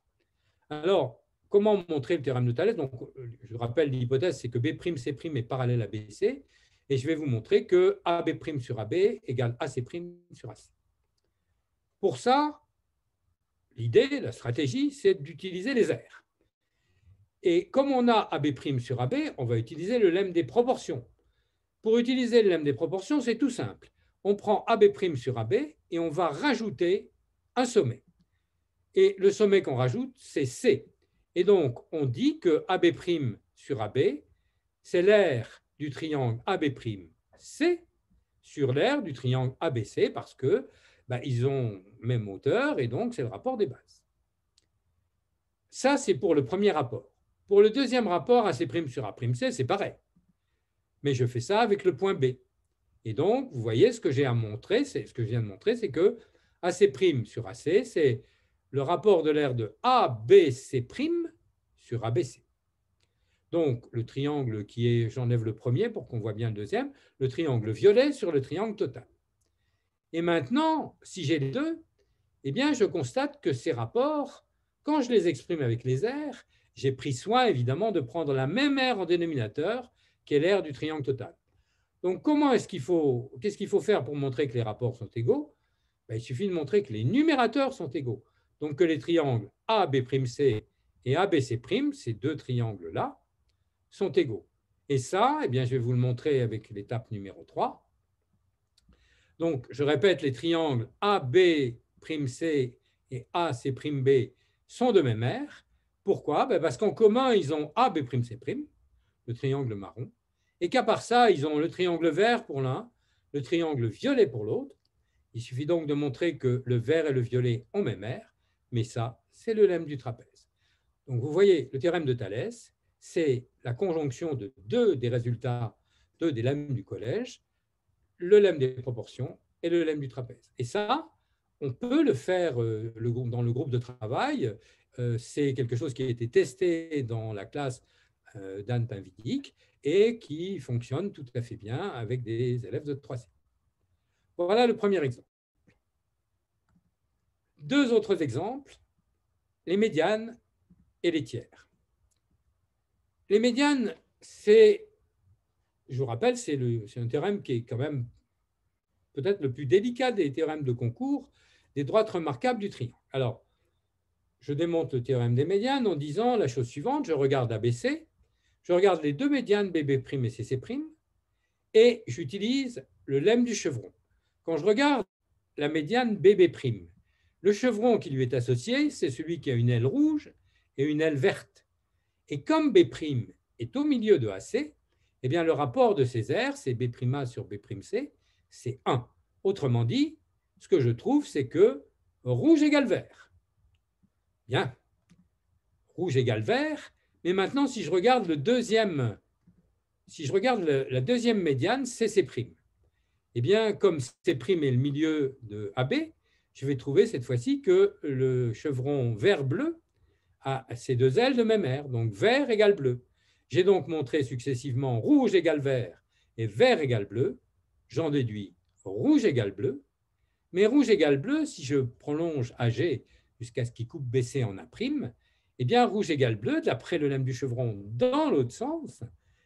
Alors, comment montrer le théorème de Thalès? Donc, Je rappelle, l'hypothèse, c'est que B'C' est parallèle à BC, et je vais vous montrer que AB' sur AB égale AC' sur AC. Pour ça, l'idée, la stratégie, c'est d'utiliser les aires. Et comme on a AB' sur AB, on va utiliser le lemme des proportions. Pour utiliser le lemme des proportions, c'est tout simple. On prend AB' sur AB et on va rajouter un sommet. Et le sommet qu'on rajoute, c'est C. Et donc, on dit que AB' sur AB, c'est l'aire du triangle AB', C sur l'aire du triangle ABC parce que bah, ils ont même hauteur et donc c'est le rapport des bases. Ça, c'est pour le premier rapport. Pour le deuxième rapport, AC' sur A'C, c'est pareil. Mais je fais ça avec le point B. Et donc, vous voyez, ce que j'ai à montrer, ce que je viens de montrer, c'est que AC' sur AC, c'est le rapport de l'aire de ABC' sur ABC. Donc, le triangle qui est, j'enlève le premier pour qu'on voit bien le deuxième, le triangle violet sur le triangle total. Et maintenant, si j'ai les deux, eh bien, je constate que ces rapports, quand je les exprime avec les aires, j'ai pris soin évidemment de prendre la même aire en dénominateur qu'est l'aire du triangle total. Donc, comment est-ce qu'il faut, qu'est-ce qu'il faut faire pour montrer que les rapports sont égaux? Ben, Il suffit de montrer que les numérateurs sont égaux. Donc, que les triangles ABC et ABC', ces deux triangles-là, sont égaux. Et ça, eh bien, je vais vous le montrer avec l'étape numéro 3. Donc, je répète, les triangles AB'C et AC'B sont de même aire. Pourquoi? Ben, Parce qu'en commun, ils ont AB'C', le triangle marron, et qu'à part ça, ils ont le triangle vert pour l'un, le triangle violet pour l'autre. Il suffit donc de montrer que le vert et le violet ont même aire, mais ça, c'est le lemme du trapèze. Donc, vous voyez, le théorème de Thalès, c'est la conjonction de deux des résultats, deux des lemmes du collège, le lemme des proportions et le lemme du trapèze. Et ça, on peut le faire euh, dans le groupe de travail. Euh, c'est quelque chose qui a été testé dans la classe d'Anne Pinvidic et qui fonctionne tout à fait bien avec des élèves de 3 Voilà le premier exemple. Deux autres exemples, les médianes et les tiers. Les médianes, c'est, je vous rappelle, c'est un théorème qui est quand même peut-être le plus délicat des théorèmes de concours des droites remarquables du triangle. Alors, je démontre le théorème des médianes en disant la chose suivante, je regarde ABC, je regarde les deux médianes BB' et CC', et j'utilise le lemme du chevron. Quand je regarde la médiane BB', le chevron qui lui est associé, c'est celui qui a une aile rouge et une aile verte. Et comme B' est au milieu de AC, eh bien, le rapport de ces aires, c'est B'A sur B'C, c'est 1. Autrement dit, ce que je trouve, c'est que rouge égale vert. Bien, rouge égale vert, mais maintenant, si je regarde le deuxième, si je regarde la deuxième médiane, c'est C'. Eh bien, comme C' est le milieu de AB, je vais trouver cette fois-ci que le chevron vert-bleu à ces deux ailes de même aire, donc vert égale bleu. J'ai donc montré successivement rouge égale vert et vert égale bleu. J'en déduis rouge égale bleu. Mais rouge égale bleu, si je prolonge AG jusqu'à ce qu'il coupe BC en A', eh bien rouge égale bleu, d'après le lemme du chevron dans l'autre sens,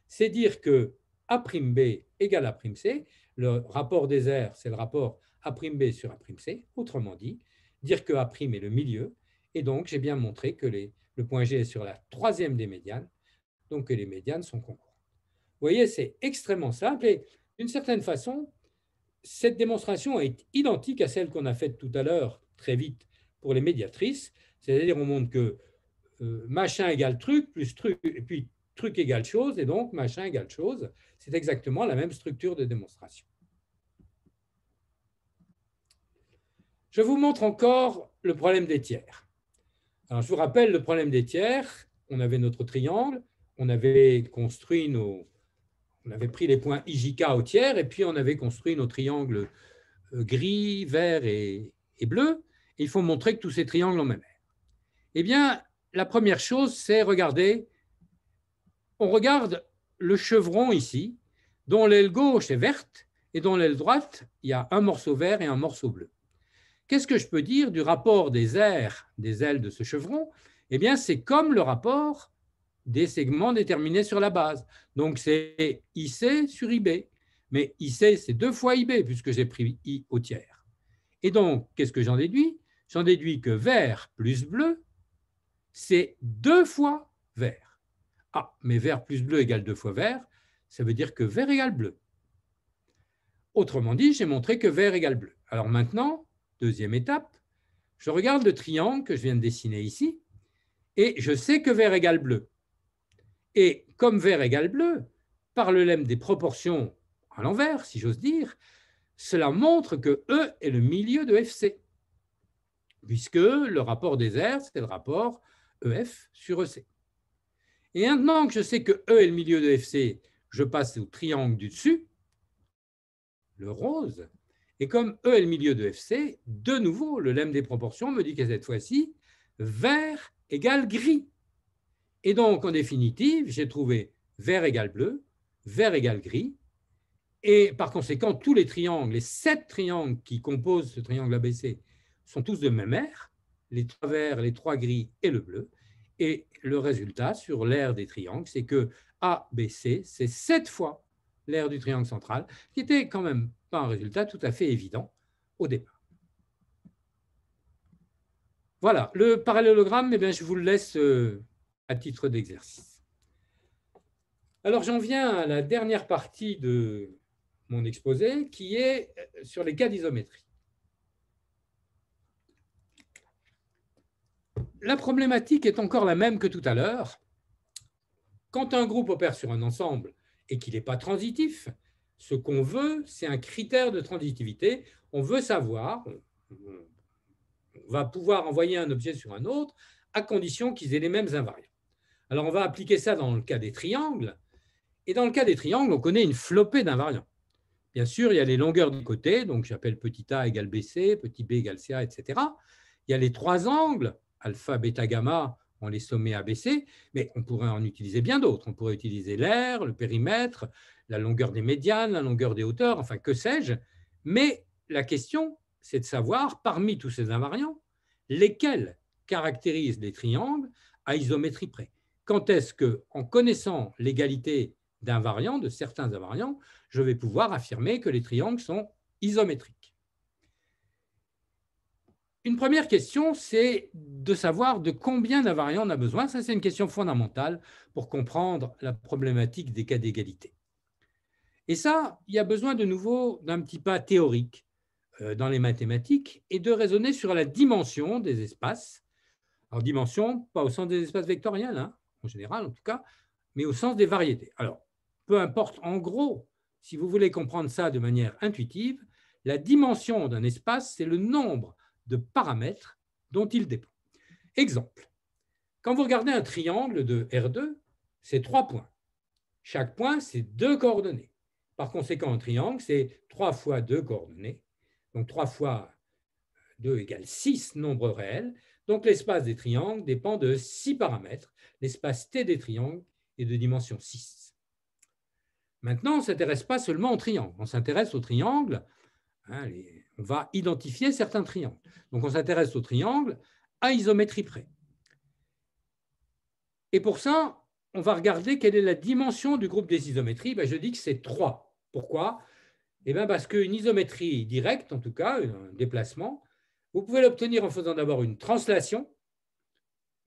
c'est dire que A'B égale A'C, le rapport des aires, c'est le rapport A'B sur A'C, autrement dit, dire que A' est le milieu, et donc, j'ai bien montré que le point G est sur la troisième des médianes, donc que les médianes sont concurrentes. Vous voyez, c'est extrêmement simple. Et d'une certaine façon, cette démonstration est identique à celle qu'on a faite tout à l'heure, très vite, pour les médiatrices. C'est-à-dire, on montre que euh, machin égale truc, plus truc, et puis truc égale chose, et donc machin égale chose. C'est exactement la même structure de démonstration. Je vous montre encore le problème des tiers. Alors, je vous rappelle le problème des tiers. On avait notre triangle, on avait construit nos, on avait pris les points IJK au tiers, et puis on avait construit nos triangles euh, gris, vert et, bleu. il faut montrer que tous ces triangles ont même aire. Eh bien, la première chose, c'est regarder. On regarde le chevron ici, dont l'aile gauche est verte et dont l'aile droite, il y a un morceau vert et un morceau bleu. Qu'est-ce que je peux dire du rapport des aires des ailes de ce chevron? Eh bien, c'est comme le rapport des segments déterminés sur la base. Donc, c'est IC sur IB. Mais IC, c'est deux fois IB, puisque j'ai pris I au tiers. Et donc, qu'est-ce que j'en déduis? J'en déduis que vert plus bleu, c'est deux fois vert. Ah, mais vert plus bleu égale deux fois vert, ça veut dire que vert égale bleu. Autrement dit, j'ai montré que vert égale bleu. Alors maintenant, Deuxième étape, je regarde le triangle que je viens de dessiner ici et je sais que vert égale bleu. Et comme vert égale bleu, par le lemme des proportions à l'envers, si j'ose dire, cela montre que E est le milieu de FC, puisque le rapport des aires, c'est le rapport EF sur EC. Et maintenant que je sais que E est le milieu de FC, je passe au triangle du dessus, le rose, et comme E est le milieu de FC, de nouveau, le lemme des proportions me dit que cette fois-ci, vert égale gris. Et donc, en définitive, j'ai trouvé vert égale bleu, vert égale gris. Et par conséquent, tous les triangles, les sept triangles qui composent ce triangle ABC, sont tous de même aire, les trois verts, les trois gris et le bleu. Et le résultat sur l'aire des triangles, c'est que ABC, c'est sept fois l'aire du triangle central, qui était quand même pas un résultat tout à fait évident au départ. Voilà, le parallélogramme, eh bien, je vous le laisse euh, à titre d'exercice. Alors j'en viens à la dernière partie de mon exposé, qui est euh, sur les cas d'isométrie. La problématique est encore la même que tout à l'heure. Quand un groupe opère sur un ensemble et qu'il n'est pas transitif, ce qu'on veut, c'est un critère de transitivité. On veut savoir, on va pouvoir envoyer un objet sur un autre à condition qu'ils aient les mêmes invariants. Alors, on va appliquer ça dans le cas des triangles. Et dans le cas des triangles, on connaît une flopée d'invariants. Bien sûr, il y a les longueurs du côté, donc j'appelle petit a égale bc, petit b égale ca, etc. Il y a les trois angles, alpha, bêta, gamma, on les sommets ABC, mais on pourrait en utiliser bien d'autres. On pourrait utiliser l'air, le périmètre, la longueur des médianes, la longueur des hauteurs, enfin que sais-je. Mais la question, c'est de savoir, parmi tous ces invariants, lesquels caractérisent les triangles à isométrie près. Quand est-ce que, en connaissant l'égalité d'invariants, de certains invariants, je vais pouvoir affirmer que les triangles sont isométriques? Une première question, c'est de savoir de combien d'invariants on a besoin. Ça, c'est une question fondamentale pour comprendre la problématique des cas d'égalité. Et ça, il y a besoin de nouveau d'un petit pas théorique euh, dans les mathématiques et de raisonner sur la dimension des espaces. Alors, dimension, pas au sens des espaces vectoriels, hein, en général en tout cas, mais au sens des variétés. Alors, peu importe, en gros, si vous voulez comprendre ça de manière intuitive, la dimension d'un espace, c'est le nombre de paramètres dont il dépend. Exemple, quand vous regardez un triangle de R2, c'est trois points. Chaque point, c'est deux coordonnées. Par conséquent, un triangle, c'est 3 fois 2 coordonnées. Donc 3 fois 2 égale 6 nombres réels. Donc l'espace des triangles dépend de 6 paramètres. L'espace T des triangles est de dimension 6. Maintenant, on ne s'intéresse pas seulement aux triangles. On s'intéresse aux triangles. Hein, va identifier certains triangles. Donc on s'intéresse aux triangles à isométrie près. Et pour ça, on va regarder quelle est la dimension du groupe des isométries. Ben, je dis que c'est 3. Pourquoi? Eh bien parce qu'une isométrie directe, en tout cas, un déplacement, vous pouvez l'obtenir en faisant d'abord une translation.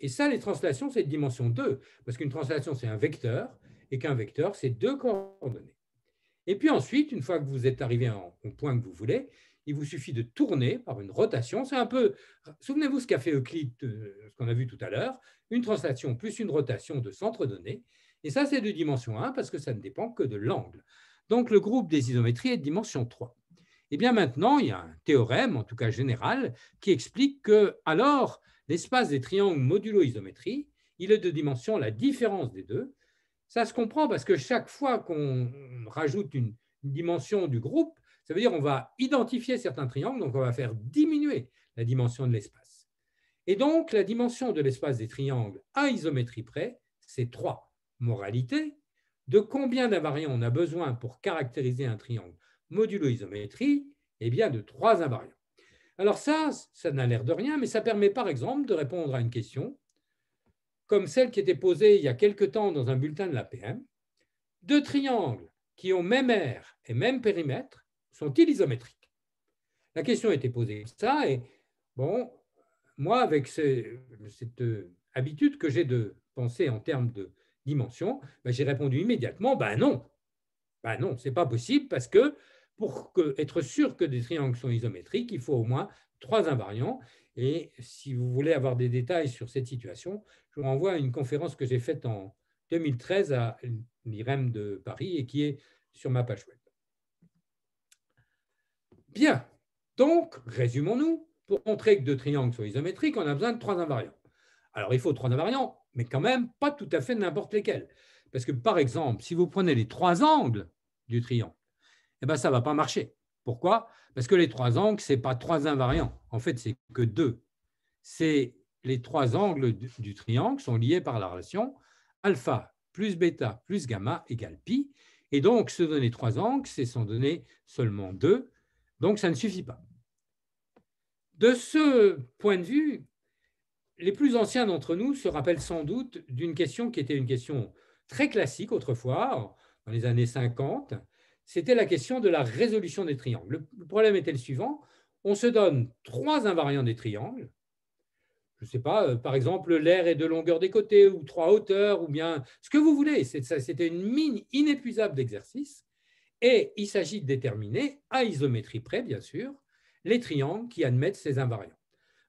Et ça, les translations, c'est de dimension 2, parce qu'une translation, c'est un vecteur, et qu'un vecteur, c'est deux coordonnées. Et puis ensuite, une fois que vous êtes arrivé au point que vous voulez, il vous suffit de tourner par une rotation. C'est un peu, souvenez-vous ce qu'a fait Euclide, euh, ce qu'on a vu tout à l'heure, une translation plus une rotation de centre donné. Et ça, c'est de dimension 1 parce que ça ne dépend que de l'angle. Donc, le groupe des isométries est de dimension 3. Et bien maintenant, il y a un théorème, en tout cas général, qui explique que alors l'espace des triangles modulo isométrie, il est de dimension la différence des deux. Ça se comprend parce que chaque fois qu'on rajoute une dimension du groupe, ça veut dire qu'on va identifier certains triangles, donc on va faire diminuer la dimension de l'espace. Et donc, la dimension de l'espace des triangles à isométrie près, c'est 3. Moralité, de combien d'invariants on a besoin pour caractériser un triangle modulo isométrie? Eh bien, de 3 invariants. Alors ça, ça n'a l'air de rien, mais ça permet par exemple de répondre à une question comme celle qui était posée il y a quelque temps dans un bulletin de l'APM. Deux triangles qui ont même aire et même périmètre sont-ils isométriques? La question a été posée ça, et bon, moi, avec cette euh, habitude que j'ai de penser en termes de dimension, ben, j'ai répondu immédiatement, ben non, ben non, c'est pas possible parce que pour être sûr que des triangles sont isométriques, il faut au moins trois invariants. Et si vous voulez avoir des détails sur cette situation, je vous renvoie à une conférence que j'ai faite en 2013 à l'IREM de Paris et qui est sur ma page web. Bien, donc, résumons-nous. Pour montrer que deux triangles sont isométriques, on a besoin de trois invariants. Alors, il faut trois invariants, mais quand même pas tout à fait n'importe lesquels. Parce que, par exemple, si vous prenez les trois angles du triangle, eh ben, ça ne va pas marcher. Pourquoi? Parce que les trois angles, ce n'est pas trois invariants. En fait, c'est que deux. C'est les trois angles du triangle sont liés par la relation alpha plus bêta plus gamma égale pi. Et donc, se donner trois angles, c'est s'en donner seulement deux. Donc, ça ne suffit pas. De ce point de vue, les plus anciens d'entre nous se rappellent sans doute d'une question qui était une question très classique autrefois, dans les années 50. C'était la question de la résolution des triangles. Le problème était le suivant. On se donne trois invariants des triangles. Je ne sais pas, euh, par exemple, l'air est de longueur des côtés ou trois hauteurs ou bien ce que vous voulez. C'était une mine inépuisable d'exercices. Et il s'agit de déterminer, à isométrie près, bien sûr, les triangles qui admettent ces invariants.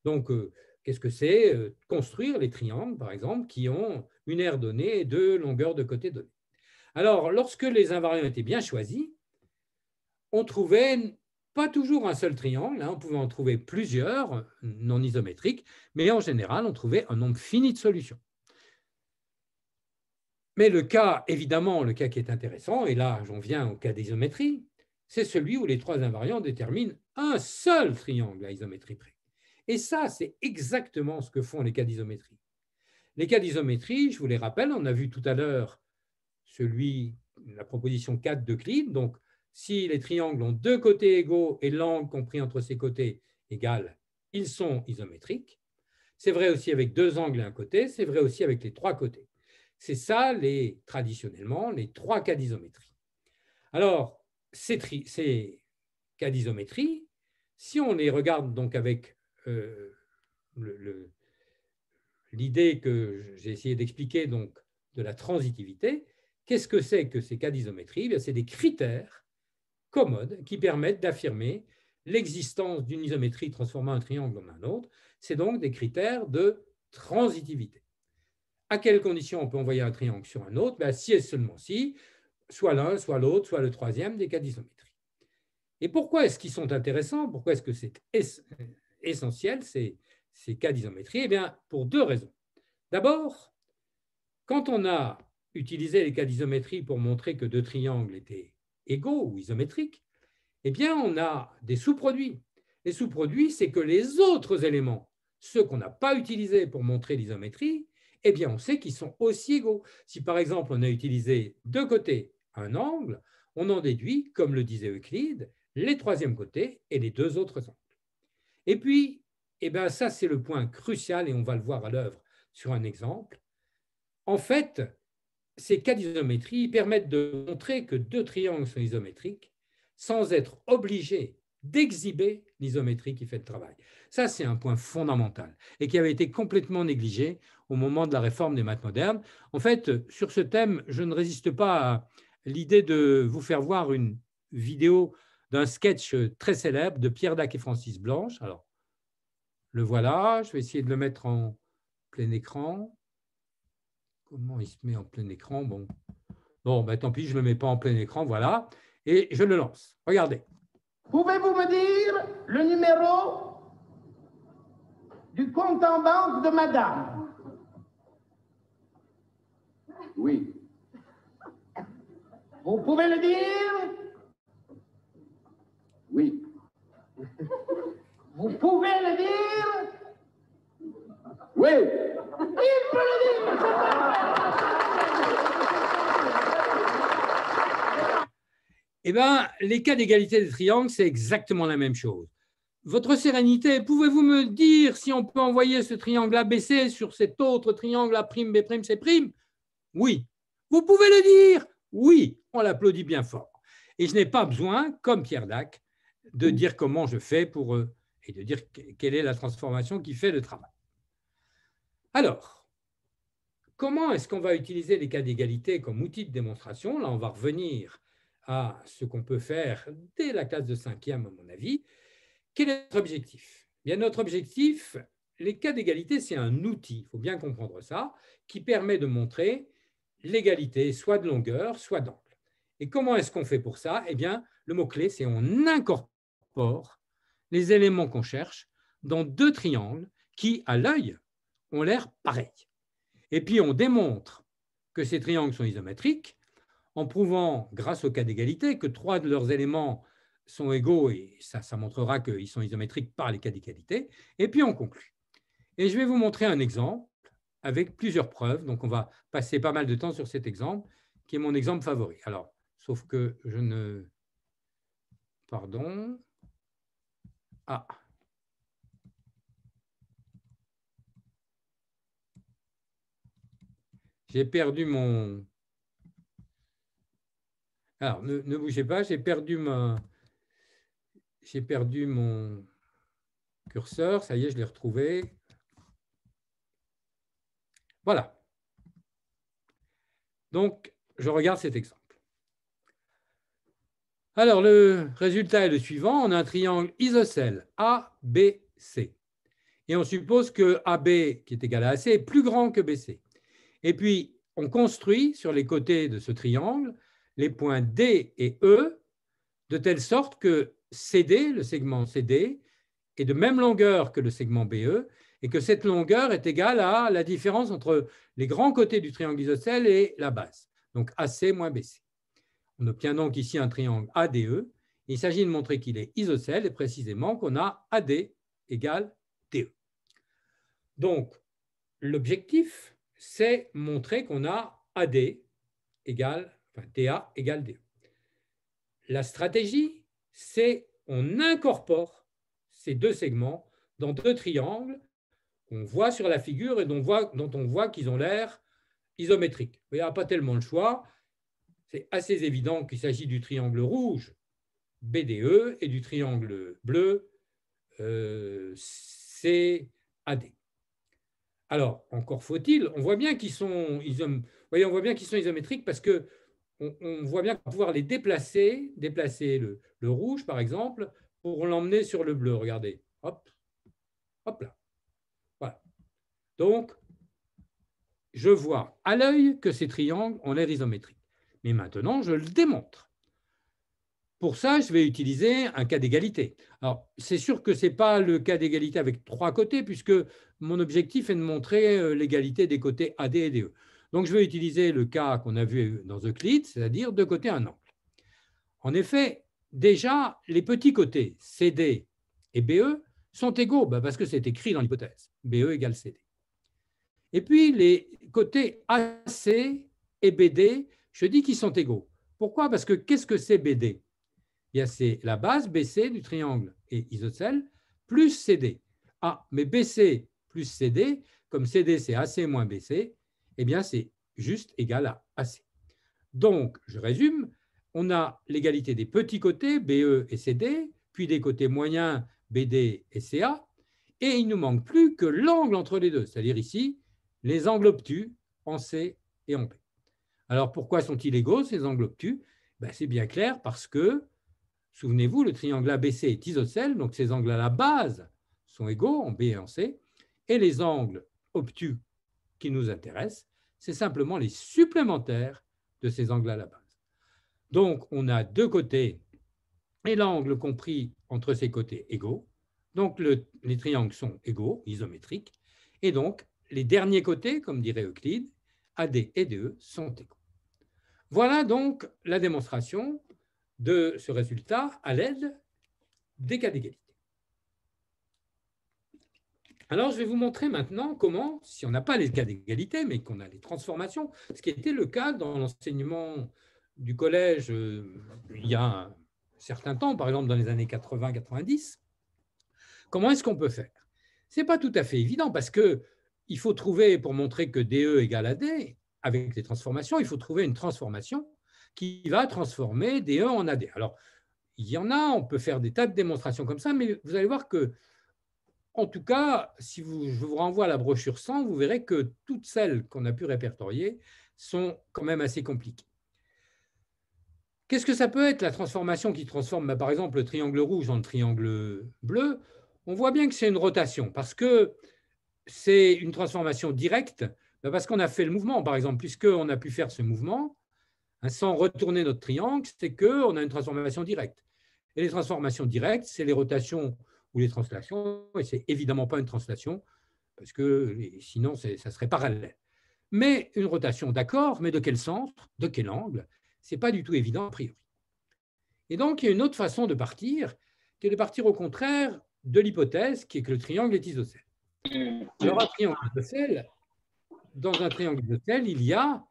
Donc, euh, qu'est-ce que c'est euh, Construire les triangles, par exemple, qui ont une aire donnée et deux longueurs de côté données. Alors, lorsque les invariants étaient bien choisis, on trouvait pas toujours un seul triangle, hein, on pouvait en trouver plusieurs non isométriques, mais en général, on trouvait un nombre fini de solutions. Mais le cas, évidemment, le cas qui est intéressant, et là j'en viens au cas d'isométrie, c'est celui où les trois invariants déterminent un seul triangle à isométrie près. Et ça, c'est exactement ce que font les cas d'isométrie. Les cas d'isométrie, je vous les rappelle, on a vu tout à l'heure celui, la proposition 4 d'Euclide. Donc, si les triangles ont deux côtés égaux et l'angle compris entre ces côtés égal, ils sont isométriques. C'est vrai aussi avec deux angles et un côté, c'est vrai aussi avec les trois côtés. C'est ça, les, traditionnellement, les trois cas d'isométrie. Alors, ces, cas d'isométrie, si on les regarde donc avec euh, l'idée que j'ai essayé d'expliquer de la transitivité, qu'est-ce que c'est que ces cas d'isométrie? Eh C'est des critères commodes qui permettent d'affirmer l'existence d'une isométrie transformant un triangle en un autre. C'est donc des critères de transitivité. À quelles conditions on peut envoyer un triangle sur un autre? Ben, Si et seulement si, soit l'un, soit l'autre, soit le troisième des cas d'isométrie. Et pourquoi est-ce qu'ils sont intéressants? Pourquoi est-ce que c'est essentiel, ces, ces cas d'isométrie? Eh bien, pour deux raisons. D'abord, quand on a utilisé les cas d'isométrie pour montrer que deux triangles étaient égaux ou isométriques, eh bien, on a des sous-produits. Les sous-produits, c'est que les autres éléments, ceux qu'on n'a pas utilisés pour montrer l'isométrie, eh bien, on sait qu'ils sont aussi égaux. Si par exemple, on a utilisé deux côtés un angle, on en déduit, comme le disait Euclide, les troisièmes côtés et les deux autres angles. Et puis, eh bien, ça, c'est le point crucial et on va le voir à l'œuvre sur un exemple. En fait, ces cas d'isométrie permettent de montrer que deux triangles sont isométriques sans être obligés d'exhiber l'isométrie qui fait le travail. Ça, c'est un point fondamental et qui avait été complètement négligé au moment de la réforme des maths modernes. En fait, sur ce thème, je ne résiste pas l'idée de vous faire voir une vidéo d'un sketch très célèbre de Pierre Dac et Francis Blanche. Alors, le voilà, je vais essayer de le mettre en plein écran. Comment il se met en plein écran? Bon, bon ben, tant pis, je ne le mets pas en plein écran, voilà. Et je le lance. Regardez. Pouvez-vous me dire le numéro du compte en banque de madame? Oui. Vous pouvez le dire? Oui. Vous pouvez le dire? Oui. Il peut le dire Eh bien, les cas d'égalité des triangles, c'est exactement la même chose. Votre sérénité, pouvez-vous me dire si on peut envoyer ce triangle ABC sur cet autre triangle A', B', C'? Oui. Vous pouvez le dire Oui. On l'applaudit bien fort. Et je n'ai pas besoin, comme Pierre Dac, de dire comment je fais pour eux et de dire quelle est la transformation qui fait le travail. Alors, comment est-ce qu'on va utiliser les cas d'égalité comme outil de démonstration? Là, on va revenir à ce qu'on peut faire dès la classe de cinquième, à mon avis. Quel est notre objectif? Bien, Notre objectif, les cas d'égalité, c'est un outil, il faut bien comprendre ça, qui permet de montrer l'égalité soit de longueur, soit d'angle. Et comment est-ce qu'on fait pour ça? Eh bien, le mot-clé, c'est on incorpore les éléments qu'on cherche dans deux triangles qui, à l'œil, ont l'air pareils. Et puis, on démontre que ces triangles sont isométriques en prouvant, grâce au cas d'égalité, que trois de leurs éléments sont égaux, et ça, ça montrera qu'ils sont isométriques par les cas d'égalité. Et puis, on conclut. Et je vais vous montrer un exemple avec plusieurs preuves. Donc, on va passer pas mal de temps sur cet exemple, qui est mon exemple favori. Alors, sauf que je ne... Pardon. Ah. J'ai perdu mon... Alors, ne, bougez pas, j'ai perdu. J'ai perdu mon curseur, ça y est, je l'ai retrouvé. Voilà. Donc, je regarde cet exemple. Alors, le résultat est le suivant. On a un triangle isocèle ABC. Et on suppose que AB, qui est égal à AC, est plus grand que BC. Et puis, on construit sur les côtés de ce triangle les points D et E, de telle sorte que CD, le segment CD, est de même longueur que le segment BE, et que cette longueur est égale à la différence entre les grands côtés du triangle isocèle et la base, donc AC moins BC. On obtient donc ici un triangle ADE. Il s'agit de montrer qu'il est isocèle et précisément qu'on a AD égale DE. Donc, l'objectif, c'est montrer qu'on a AD égale, enfin, DA égale DE. La stratégie, c'est on incorpore ces deux segments dans deux triangles qu'on voit sur la figure et dont, on voit qu'ils ont l'air isométriques. Il n'y a pas tellement le choix c'est assez évident qu'il s'agit du triangle rouge BDE et du triangle bleu euh, CAD. Alors, encore faut-il, on voit bien qu'ils sont, on voit bien qu'ils sont isométriques parce que on, voit bien qu'on va pouvoir les déplacer, déplacer le, rouge par exemple, pour l'emmener sur le bleu. Regardez, hop, hop là. Voilà. Donc, je vois à l'œil que ces triangles ont l'air isométriques. Mais maintenant, je le démontre. Pour ça, je vais utiliser un cas d'égalité. Alors, c'est sûr que ce n'est pas le cas d'égalité avec trois côtés, puisque mon objectif est de montrer euh, l'égalité des côtés AD et DE. Donc, je vais utiliser le cas qu'on a vu dans Euclide, c'est-à-dire deux côtés, un angle. En effet, déjà, les petits côtés CD et BE sont égaux, bah, parce que c'est écrit dans l'hypothèse. BE égale CD. Et puis, les côtés AC et BD je dis qu'ils sont égaux. Pourquoi? Parce que qu'est-ce que c'est BD C'est la base BC du triangle et isocèle plus CD. Ah, mais BC plus CD, comme CD c'est AC moins BC, eh bien c'est juste égal à AC. Donc, je résume, on a l'égalité des petits côtés, BE et CD, puis des côtés moyens, BD et CA, et il ne nous manque plus que l'angle entre les deux, c'est-à-dire ici, les angles obtus en C et en B. Alors pourquoi sont-ils égaux, ces angles obtus? Ben, C'est bien clair parce que, souvenez-vous, le triangle ABC est isocèle, donc ces angles à la base sont égaux en B et en C, et les angles obtus qui nous intéressent, c'est simplement les supplémentaires de ces angles à la base. Donc on a deux côtés et l'angle compris entre ces côtés égaux. Donc les triangles sont égaux, isométriques, et donc les derniers côtés, comme dirait Euclide, AD et DE sont égaux. Voilà donc la démonstration de ce résultat à l'aide des cas d'égalité. Alors, je vais vous montrer maintenant comment, si on n'a pas les cas d'égalité, mais qu'on a les transformations, ce qui était le cas dans l'enseignement du collège euh, il y a un certain temps, par exemple dans les années 80-90, comment est-ce qu'on peut faire? Ce n'est pas tout à fait évident parce qu'il faut trouver, pour montrer que DE égale à avec les transformations, il faut trouver une transformation qui va transformer DE en AD. Alors, il y en a, on peut faire des tas de démonstrations comme ça, mais vous allez voir que, en tout cas, si je vous renvoie à la brochure 100, vous verrez que toutes celles qu'on a pu répertorier sont quand même assez compliquées. Qu'est-ce que ça peut être la transformation qui transforme, bah, par exemple, le triangle rouge en le triangle bleu? On voit bien que c'est une rotation parce que c'est une transformation directe, bah, parce qu'on a fait le mouvement, par exemple, puisqu'on a pu faire ce mouvement hein, sans retourner notre triangle, c'est qu'on a une transformation directe. Et les transformations directes, c'est les rotations ou les translations, et c'est évidemment pas une translation, parce que sinon, ça serait parallèle. Mais une rotation, d'accord, mais de quel centre, de quel angle ce n'est pas du tout évident a priori. Et donc, il y a une autre façon de partir, qui est de partir au contraire de l'hypothèse qui est que le triangle est isocèle. Un triangle isocèle, dans un triangle isocèle, il y a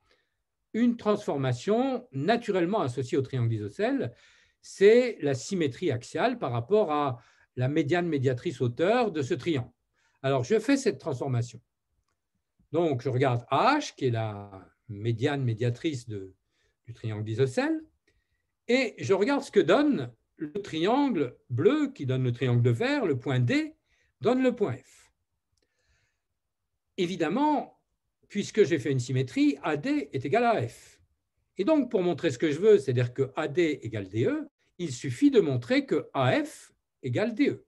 une transformation naturellement associée au triangle isocèle, c'est la symétrie axiale par rapport à la médiane médiatrice hauteur de ce triangle. Alors, je fais cette transformation. Donc, je regarde H, qui est la médiane médiatrice du triangle isocèle, et je regarde ce que donne le triangle bleu qui donne le triangle de vert, le point D donne le point F. Évidemment, puisque j'ai fait une symétrie, AD est égal à F. Et donc, pour montrer ce que je veux, c'est-à-dire que AD égale DE, il suffit de montrer que AF égale DE.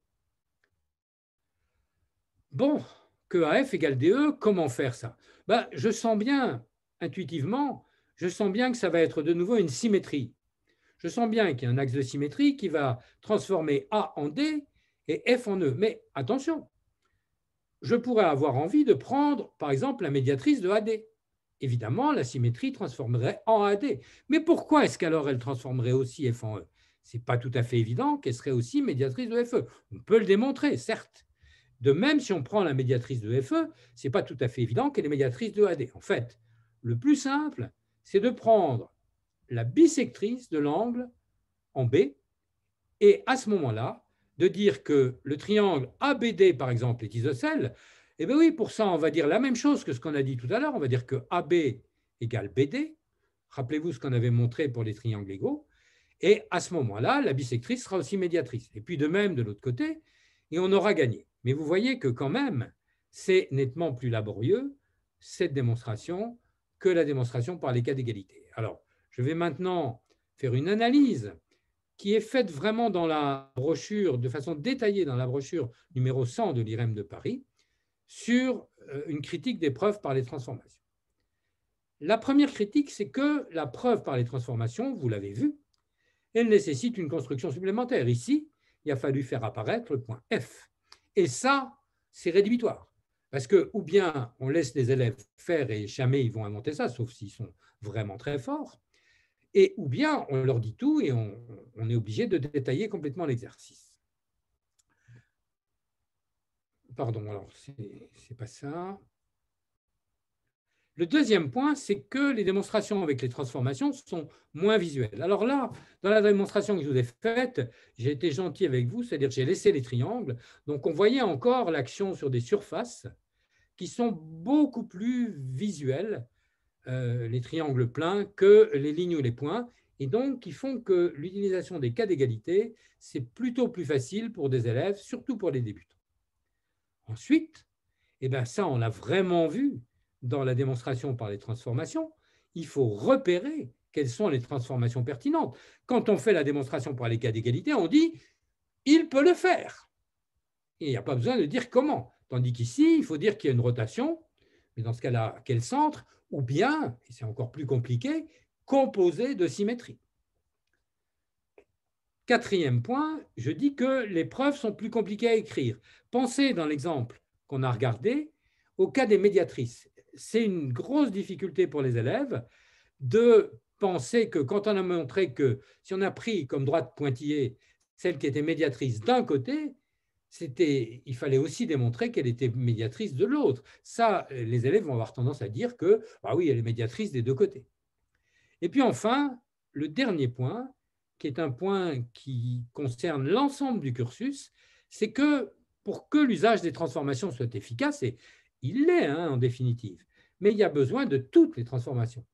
Bon, que AF égale DE, comment faire ça? Ben, Je sens bien intuitivement je sens bien que ça va être de nouveau une symétrie. Je sens bien qu'il y a un axe de symétrie qui va transformer A en D et F en E. Mais attention, je pourrais avoir envie de prendre, par exemple, la médiatrice de AD. Évidemment, la symétrie transformerait en AD. Mais pourquoi est-ce qu'alors elle transformerait aussi F en E? Ce n'est pas tout à fait évident qu'elle serait aussi médiatrice de FE. On peut le démontrer, certes. De même, si on prend la médiatrice de FE, ce n'est pas tout à fait évident qu'elle est médiatrice de AD. En fait, le plus simple, c'est de prendre la bisectrice de l'angle en B et à ce moment-là, de dire que le triangle ABD, par exemple, est isocèle. Eh bien oui, pour ça, on va dire la même chose que ce qu'on a dit tout à l'heure. On va dire que AB égale BD. Rappelez-vous ce qu'on avait montré pour les triangles égaux. Et à ce moment-là, la bisectrice sera aussi médiatrice. Et puis de même de l'autre côté, et on aura gagné. Mais vous voyez que quand même, c'est nettement plus laborieux, cette démonstration, que la démonstration par les cas d'égalité. Alors, je vais maintenant faire une analyse qui est faite vraiment dans la brochure, de façon détaillée dans la brochure numéro 100 de l'IREM de Paris, sur euh, une critique des preuves par les transformations. La première critique, c'est que la preuve par les transformations, vous l'avez vu, elle nécessite une construction supplémentaire. Ici, il a fallu faire apparaître le point F. Et ça, c'est rédhibitoire. Parce que, ou bien on laisse les élèves faire et jamais ils vont inventer ça, sauf s'ils sont vraiment très forts, et ou bien on leur dit tout et on, est obligé de détailler complètement l'exercice. Pardon, alors c'est pas ça. Le deuxième point, c'est que les démonstrations avec les transformations sont moins visuelles. Alors là, dans la démonstration que je vous ai faite, j'ai été gentil avec vous, c'est-à-dire j'ai laissé les triangles. Donc on voyait encore l'action sur des surfaces qui sont beaucoup plus visuels, euh, les triangles pleins, que les lignes ou les points, et donc qui font que l'utilisation des cas d'égalité, c'est plutôt plus facile pour des élèves, surtout pour les débutants. Ensuite, eh bien ça, on l'a vraiment vu dans la démonstration par les transformations, il faut repérer quelles sont les transformations pertinentes. Quand on fait la démonstration pour les cas d'égalité, on dit il peut le faire. il n'y a pas besoin de dire comment. Tandis qu'ici, il faut dire qu'il y a une rotation, mais dans ce cas-là, quel centre, ou bien, et c'est encore plus compliqué, composé de symétrie. Quatrième point, je dis que les preuves sont plus compliquées à écrire. Pensez dans l'exemple qu'on a regardé au cas des médiatrices. C'est une grosse difficulté pour les élèves de penser que quand on a montré que si on a pris comme droite pointillée celle qui était médiatrice d'un côté, c'était, il fallait aussi démontrer qu'elle était médiatrice de l'autre. Ça, les élèves vont avoir tendance à dire que, bah oui, elle est médiatrice des deux côtés. Et puis enfin, le dernier point, qui est un point qui concerne l'ensemble du cursus, c'est que pour que l'usage des transformations soit efficace, et il l'est hein, en définitive, mais il y a besoin de toutes les transformations.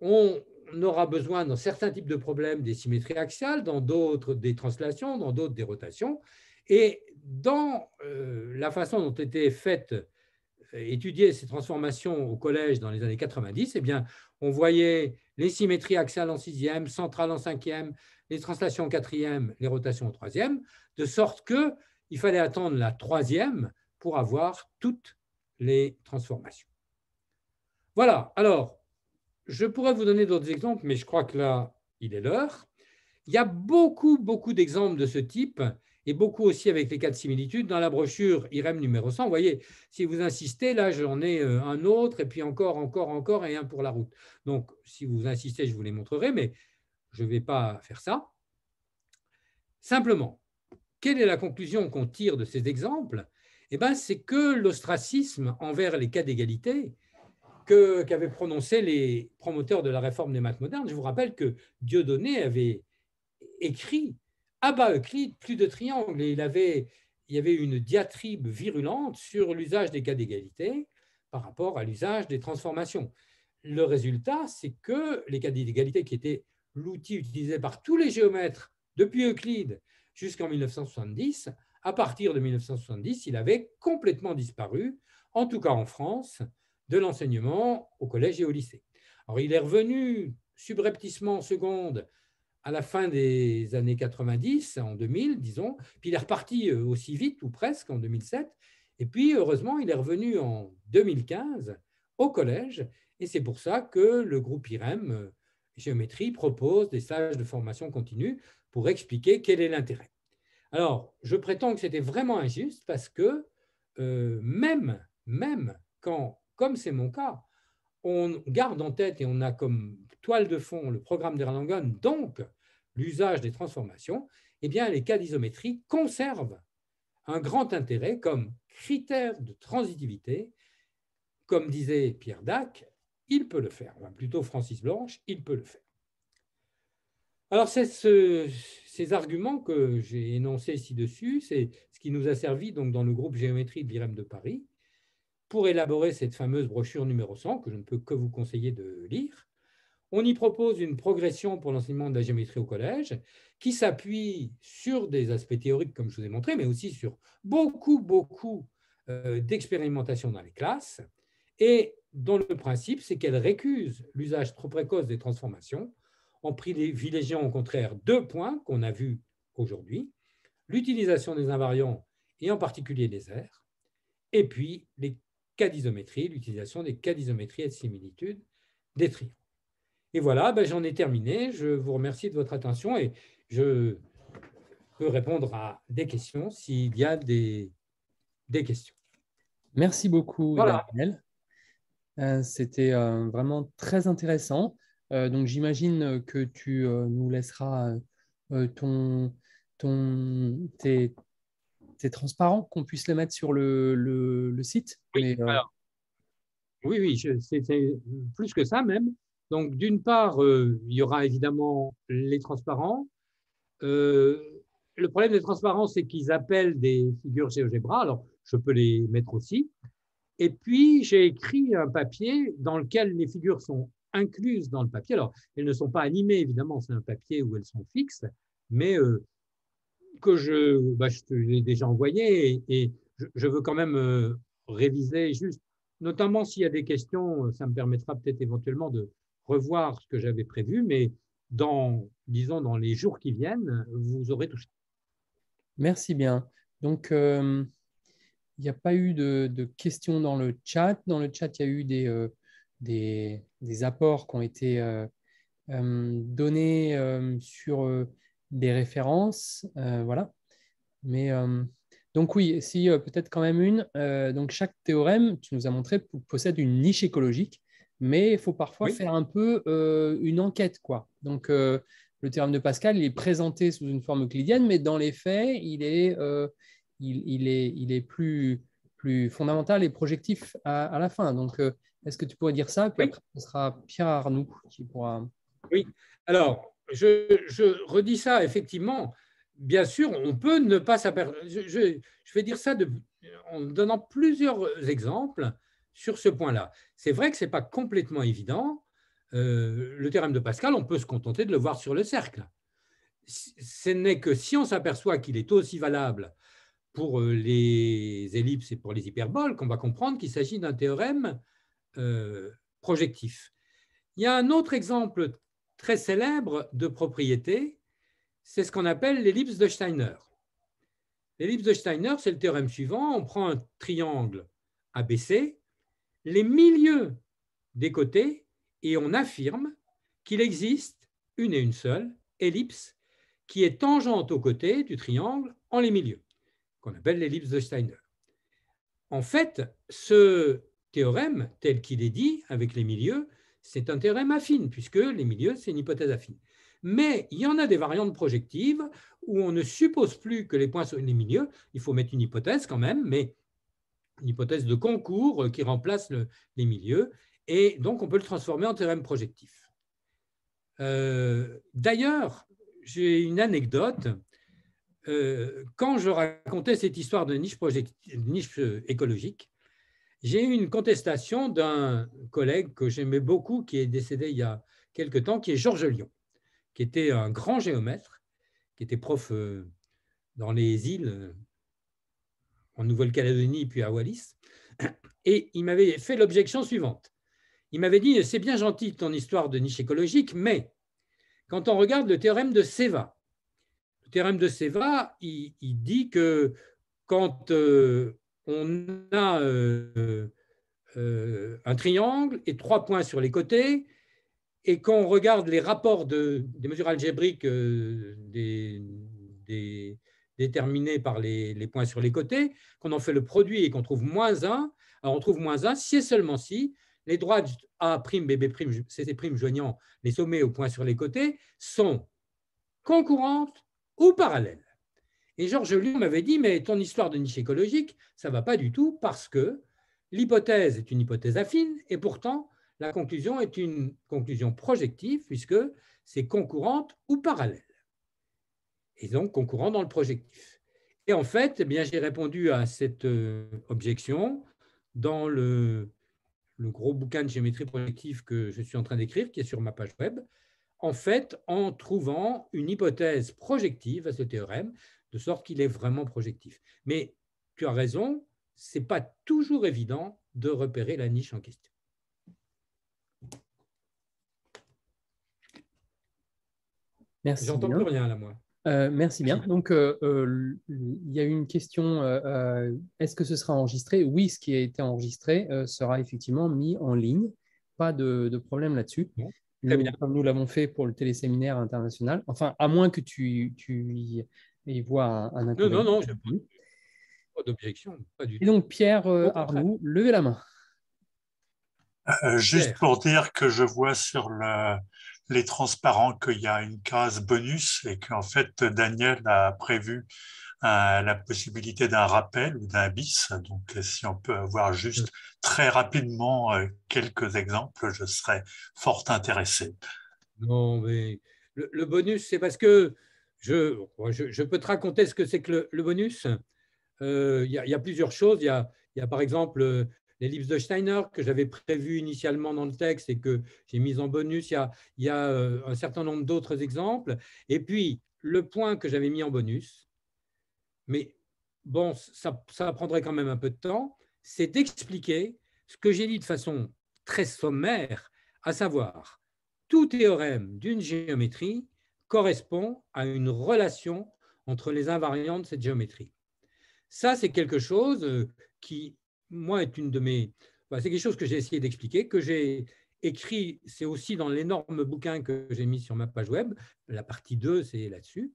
On aura besoin dans certains types de problèmes des symétries axiales, dans d'autres des translations, dans d'autres des rotations. Et dans euh, la façon dont étaient faites, euh, étudiées ces transformations au collège dans les années 90, eh bien, on voyait les symétries axiales en sixième, centrales en cinquième, les translations en quatrième, les rotations en troisième, de sorte qu'il fallait attendre la troisième pour avoir toutes les transformations. Voilà, alors, je pourrais vous donner d'autres exemples, mais je crois que là, il est l'heure. Il y a beaucoup, beaucoup d'exemples de ce type et beaucoup aussi avec les cas de similitude. Dans la brochure IREM numéro 100, vous voyez, si vous insistez, là, j'en ai euh, un autre, et puis encore, encore, encore, et un pour la route. Donc, si vous insistez, je vous les montrerai, mais je ne vais pas faire ça. Simplement, quelle est la conclusion qu'on tire de ces exemples? Eh ben, C'est que l'ostracisme envers les cas d'égalité qu'avaient prononcé les promoteurs de la réforme des maths modernes, je vous rappelle que Dieudonné avait écrit à bas Euclide plus de triangles et il, il y avait une diatribe virulente sur l'usage des cas d'égalité par rapport à l'usage des transformations. Le résultat, c'est que les cas d'égalité, qui étaient l'outil utilisé par tous les géomètres depuis Euclide jusqu'en 1970, à partir de 1970, il avait complètement disparu, en tout cas en France, de l'enseignement au collège et au lycée. Alors, il est revenu subrepticement en seconde à la fin des années 90, en 2000, disons, puis il est reparti euh, aussi vite, ou presque, en 2007, et puis heureusement, il est revenu en 2015 au collège, et c'est pour ça que le groupe IREM euh, Géométrie propose des stages de formation continue pour expliquer quel est l'intérêt. Alors, je prétends que c'était vraiment injuste parce que euh, même, quand comme c'est mon cas, on garde en tête et on a comme toile de fond le programme d'Erlangen, donc l'usage des transformations, eh bien, les cas d'isométrie conservent un grand intérêt comme critère de transitivité. Comme disait Pierre Dac, il peut le faire, plutôt Francis Blanche, il peut le faire. Alors, ces arguments que j'ai énoncés ci-dessus, c'est ce qui nous a servi donc dans le groupe géométrie de l'IREM de Paris pour élaborer cette fameuse brochure numéro 100, que je ne peux que vous conseiller de lire. On y propose une progression pour l'enseignement de la géométrie au collège qui s'appuie sur des aspects théoriques, comme je vous ai montré, mais aussi sur beaucoup, beaucoup euh, d'expérimentation dans les classes, et dont le principe, c'est qu'elle récuse l'usage trop précoce des transformations en privilégiant au contraire deux points qu'on a vus aujourd'hui, l'utilisation des invariants et en particulier des airs, et puis les cas d'isométrie, l'utilisation des cas d'isométrie et de similitude des triangles. Et voilà, ben, j'en ai terminé. Je vous remercie de votre attention et je peux répondre à des questions s'il y a des, des questions. Merci beaucoup, Daniel. Euh, c'était euh, vraiment très intéressant. Euh, donc, j'imagine que tu nous laisseras ton, ton, tes, c'est transparent qu'on puisse les mettre sur le, le, site Oui, euh, oui, oui c'est plus que ça même. Donc, d'une part, euh, il y aura évidemment les transparents. Euh, le problème des transparents, c'est qu'ils appellent des figures GeoGebra. Alors, je peux les mettre aussi. Et puis, j'ai écrit un papier dans lequel les figures sont incluses dans le papier. Alors, elles ne sont pas animées, évidemment, c'est un papier où elles sont fixes, mais que je, bah, je te l'ai déjà envoyé et, je, veux quand même euh, réviser juste notamment s'il y a des questions, ça me permettra peut-être éventuellement de revoir ce que j'avais prévu, mais dans, disons, dans les jours qui viennent, vous aurez tout. Merci bien. Donc, euh, il n'y a pas eu de, questions dans le chat. Dans le chat, il y a eu des, euh, des, apports qui ont été euh, donnés sur des références. voilà. Mais donc oui, si peut-être quand même une. donc chaque théorème, tu nous as montré, possède une niche écologique mais il faut parfois faire un peu euh, une enquête. Quoi. Donc, euh, le théorème de Pascal, il est présenté sous une forme euclidienne, mais dans les faits, il est, euh, il, est, il est plus, plus fondamental et projectif à, la fin. Donc, est-ce que tu pourrais dire ça? Puis après, ce sera Pierre Arnoux qui pourra. Oui, alors, je, je redis ça, effectivement. Bien sûr, on peut ne pas s'apercevoir. Je, je, je, vais dire ça de, en donnant plusieurs exemples sur ce point-là. C'est vrai que ce n'est pas complètement évident. Euh, le théorème de Pascal, on peut se contenter de le voir sur le cercle. Ce n'est que si on s'aperçoit qu'il est aussi valable pour euh, les ellipses et pour les hyperboles qu'on va comprendre qu'il s'agit d'un théorème projectif. Il y a un autre exemple très célèbre de propriété, c'est ce qu'on appelle l'ellipse de Steiner. L'ellipse de Steiner, c'est le théorème suivant. On prend un triangle ABC les milieux des côtés et on affirme qu'il existe une et une seule ellipse qui est tangente aux côtés du triangle en les milieux, qu'on appelle l'ellipse de Steiner. En fait, ce théorème, tel qu'il est dit avec les milieux, c'est un théorème affine, puisque les milieux, c'est une hypothèse affine. Mais il y en a des variantes projectives où on ne suppose plus que les points sont les milieux. Il faut mettre une hypothèse quand même, mais une hypothèse de concours euh, qui remplace les milieux, et donc on peut le transformer en théorème projectif. Euh, d'ailleurs, j'ai une anecdote. Euh, quand je racontais cette histoire de niche, niche écologique, j'ai eu une contestation d'un collègue que j'aimais beaucoup, qui est décédé il y a quelque temps, qui est Georges Lyon, qui était un grand géomètre, qui était prof dans les îles en Nouvelle-Calédonie puis à Wallis. Et il m'avait fait l'objection suivante. Il m'avait dit, c'est bien gentil ton histoire de niche écologique, mais quand on regarde le théorème de Seva, le théorème de Seva, il, dit que quand euh, on a euh, euh, un triangle et trois points sur les côtés, et qu'on regarde les rapports de, des mesures algébriques des, des, déterminé par les, points sur les côtés, qu'on en fait le produit et qu'on trouve moins 1, alors on trouve moins 1 si et seulement si les droites A', BB', CC' joignant les sommets aux points sur les côtés sont concurrentes ou parallèles. Et Georges Lyon m'avait dit, mais ton histoire de niche écologique, ça ne va pas du tout parce que l'hypothèse est une hypothèse affine et pourtant la conclusion est une conclusion projective puisque c'est concurrente ou parallèle et donc concurrent dans le projectif. Et en fait, eh j'ai répondu à cette euh, objection dans le, le, gros bouquin de géométrie projective que je suis en train d'écrire, qui est sur ma page web, en fait, en trouvant une hypothèse projective à ce théorème, de sorte qu'il est vraiment projectif. Mais tu as raison, ce n'est pas toujours évident de repérer la niche en question. Merci. J'entends plus rien là, moi. Euh, merci bien. Donc, euh, euh, il y a une question, est-ce que ce sera enregistré? Oui, ce qui a été enregistré sera effectivement mis en ligne. Pas de, problème là-dessus. Comme nous l'avons fait pour le téléséminaire international. Enfin, à moins que tu, tu y vois un, un Non, non, non, pas d'objection. Et donc, Pierre Arnoux, levez la main. juste pour dire que je vois sur le, les transparents qu'il y a une case bonus et qu'en fait Daniel a prévu euh, la possibilité d'un rappel ou d'un bis. Donc si on peut avoir juste très rapidement euh, quelques exemples, je serais fort intéressé. Non, mais le, bonus, c'est parce que je, peux te raconter ce que c'est que le, bonus. Euh, il y, a plusieurs choses. Il y a, par exemple l'ellipse de Steiner que j'avais prévu initialement dans le texte et que j'ai mis en bonus. Il y a, euh, un certain nombre d'autres exemples. Et puis, le point que j'avais mis en bonus, mais bon, ça prendrait quand même un peu de temps, c'est d'expliquer ce que j'ai dit de façon très sommaire, à savoir, tout théorème d'une géométrie correspond à une relation entre les invariants de cette géométrie. Ça, c'est quelque chose euh, qui, moi, est une de mes... C'est quelque chose que j'ai essayé d'expliquer, que j'ai écrit, c'est aussi dans l'énorme bouquin que j'ai mis sur ma page web, la partie 2, c'est là-dessus.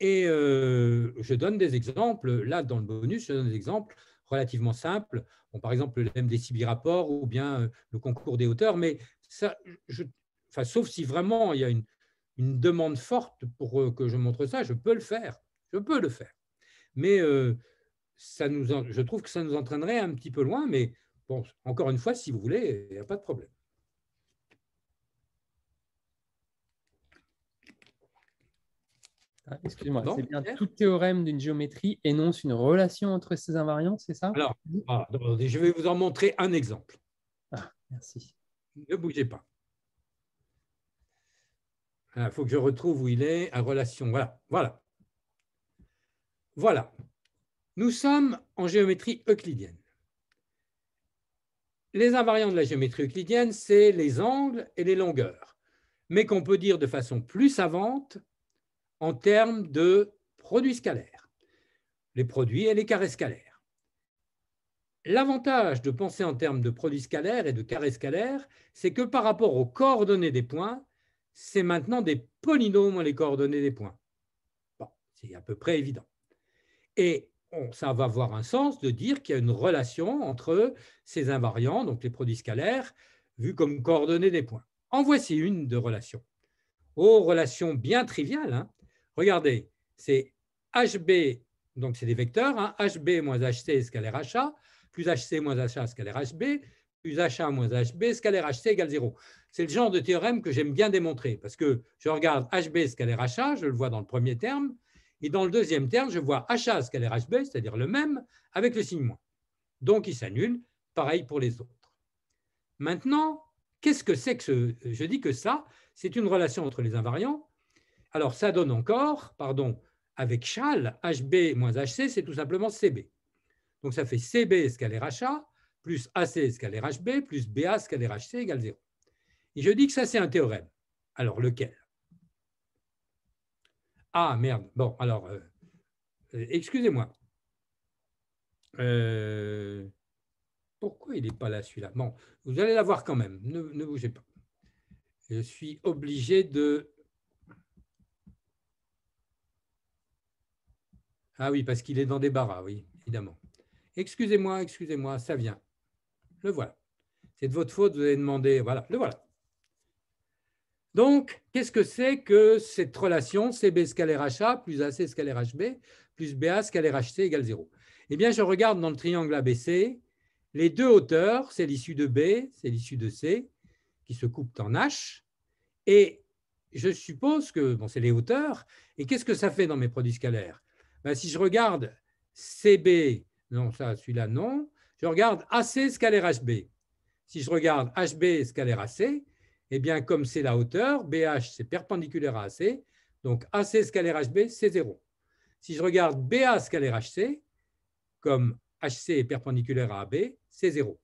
Et euh, je donne des exemples, là, dans le bonus, je donne des exemples relativement simples, par exemple le lemme des rapports ou bien euh, le concours des hauteurs, mais ça, je, enfin, sauf si vraiment il y a une, une demande forte pour euh, que je montre ça, je peux le faire. Je peux le faire. Mais euh, ça nous, je trouve que ça nous entraînerait un petit peu loin. Mais bon, encore une fois, si vous voulez, il n'y a pas de problème. Ah, excusez-moi, c'est bien tout théorème d'une géométrie énonce une relation entre ces invariants, c'est ça? Alors, ah, je vais vous en montrer un exemple. Ah, merci. Ne bougez pas. Il faut que je retrouve où il est, à relation. Voilà, voilà. Voilà. Nous sommes en géométrie euclidienne. Les invariants de la géométrie euclidienne, c'est les angles et les longueurs, mais qu'on peut dire de façon plus savante en termes de produits scalaires, les produits et les carrés scalaires. L'avantage de penser en termes de produits scalaires et de carrés scalaires, c'est que par rapport aux coordonnées des points, c'est maintenant des polynômes les coordonnées des points. Bon, c'est à peu près évident. Et ça va avoir un sens de dire qu'il y a une relation entre ces invariants, donc les produits scalaires, vus comme coordonnées des points. En voici une de relation. Oh, relation bien triviale. Hein. Regardez, c'est HB, donc c'est des vecteurs, hein, HB moins HC scalaire HA, plus HC moins HA scalaire HB, plus HA moins HB scalaire HC égale 0 c'est le genre de théorème que j'aime bien démontrer parce que je regarde HB scalaire HA, je le vois dans le premier terme, et dans le deuxième terme, je vois HA scalaire HB, c'est-à-dire le même, avec le signe moins. Donc, il s'annule, pareil pour les autres. Maintenant, qu'est-ce que c'est que ce... Je dis que ça, c'est une relation entre les invariants. Alors, ça donne encore, pardon, avec Chal, HB moins HC, c'est tout simplement CB. Donc, ça fait CB scalaire HA plus AC scalaire HB plus BA scalaire HC égale 0. Et je dis que ça, c'est un théorème. Alors, lequel? Ah, merde. Bon, alors, euh, euh, excusez-moi. Euh, pourquoi il n'est pas là, celui-là? Bon, vous allez l'avoir quand même. Ne, ne bougez pas. Je suis obligé de... Ah oui, parce qu'il est dans des barras, oui, évidemment. Excusez-moi, excusez-moi, ça vient. Le voilà. C'est de votre faute, vous avez demandé. Voilà, le voilà. Donc, qu'est-ce que c'est que cette relation CB scalaire HA plus AC scalaire HB plus BA scalaire HC égale 0 Eh bien, je regarde dans le triangle ABC, les deux hauteurs, c'est l'issue de B, c'est l'issue de C, qui se coupent en H, et je suppose que, bon, c'est les hauteurs, et qu'est-ce que ça fait dans mes produits scalaires? Ben, Si je regarde CB, non, ça, celui-là, non, je regarde AC scalaire HB. Si je regarde HB scalaire AC, eh bien, comme c'est la hauteur, BH, c'est perpendiculaire à AC, donc AC scalaire HB, c'est 0. Si je regarde BA scalaire HC, comme HC est perpendiculaire à AB, c'est 0.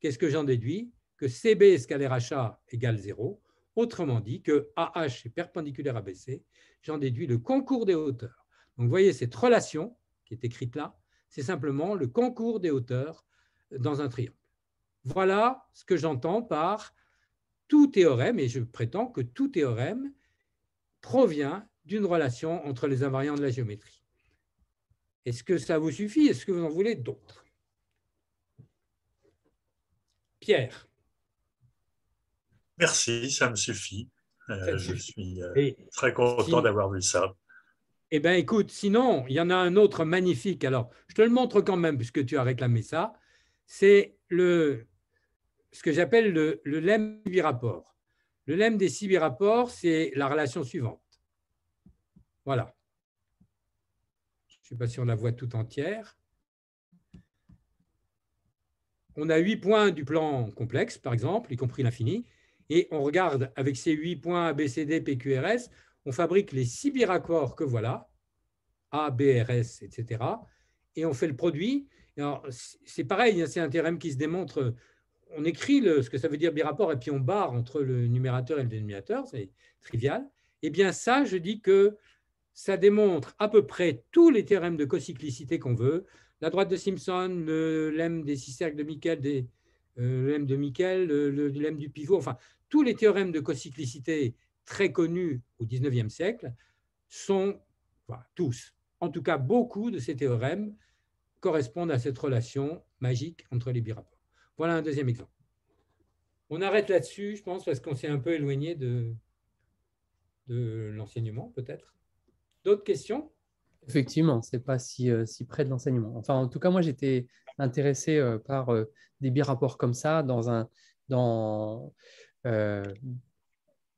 Qu'est-ce que j'en déduis? Que CB scalaire HA égale 0. Autrement dit, que AH est perpendiculaire à BC, j'en déduis le concours des hauteurs. Donc, vous voyez, cette relation qui est écrite là, c'est simplement le concours des hauteurs dans un triangle. Voilà ce que j'entends par tout théorème, et je prétends que tout théorème provient d'une relation entre les invariants de la géométrie. Est-ce que ça vous suffit? Est-ce que vous en voulez d'autres? Pierre Merci, ça me suffit. Euh, je suis euh, très content d'avoir vu ça. Eh bien, écoute, sinon, il y en a un autre magnifique. Alors, je te le montre quand même, puisque tu as réclamé ça. C'est le ce que j'appelle le, le lemme birapports. Le lemme des six birapports, c'est la relation suivante. Voilà. Je ne sais pas si on la voit tout entière. On a huit points du plan complexe, par exemple, y compris l'infini, et on regarde avec ces huit points ABCD, PQRS, on fabrique les six birapports que voilà, A, B, R, S, etc. Et on fait le produit. C'est pareil, hein, c'est un théorème qui se démontre on écrit ce que ça veut dire birapport et puis on barre entre le numérateur et le dénominateur, c'est trivial. Eh bien, ça, je dis que ça démontre à peu près tous les théorèmes de cocyclicité qu'on veut. La droite de Simpson, le lemme des six cercles de Michael, des, euh, le lemme de Michael, le, lemme du pivot, enfin, tous les théorèmes de cocyclicité très connus au XIXe siècle sont, tous, en tout cas beaucoup de ces théorèmes correspondent à cette relation magique entre les birapports. Voilà un deuxième exemple. On arrête là-dessus, je pense, parce qu'on s'est un peu éloigné de, de l'enseignement, peut-être. D'autres questions? Effectivement, ce n'est pas si, euh, si, près de l'enseignement. Enfin, en tout cas, moi, j'étais intéressé euh, par euh, des birapports comme ça dans, un, dans,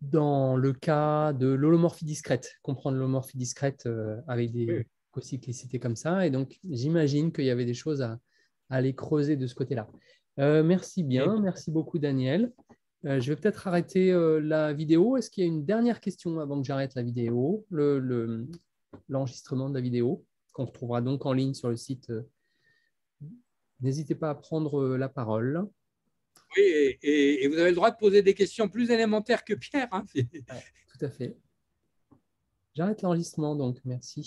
dans le cas de l'holomorphie discrète, comprendre l'holomorphie discrète avec des cocyclicités comme ça. Et donc, j'imagine qu'il y avait des choses à, à aller creuser de ce côté-là. Merci bien, merci beaucoup, Daniel. je vais peut-être arrêter la vidéo. Est-ce qu'il y a une dernière question avant que j'arrête la vidéo le, l'enregistrement de la vidéo, qu'on retrouvera donc en ligne sur le site. Euh, n'hésitez pas à prendre euh, la parole. Oui, et, vous avez le droit de poser des questions plus élémentaires que Pierre. Hein. tout à fait. J'arrête l'enregistrement, donc merci.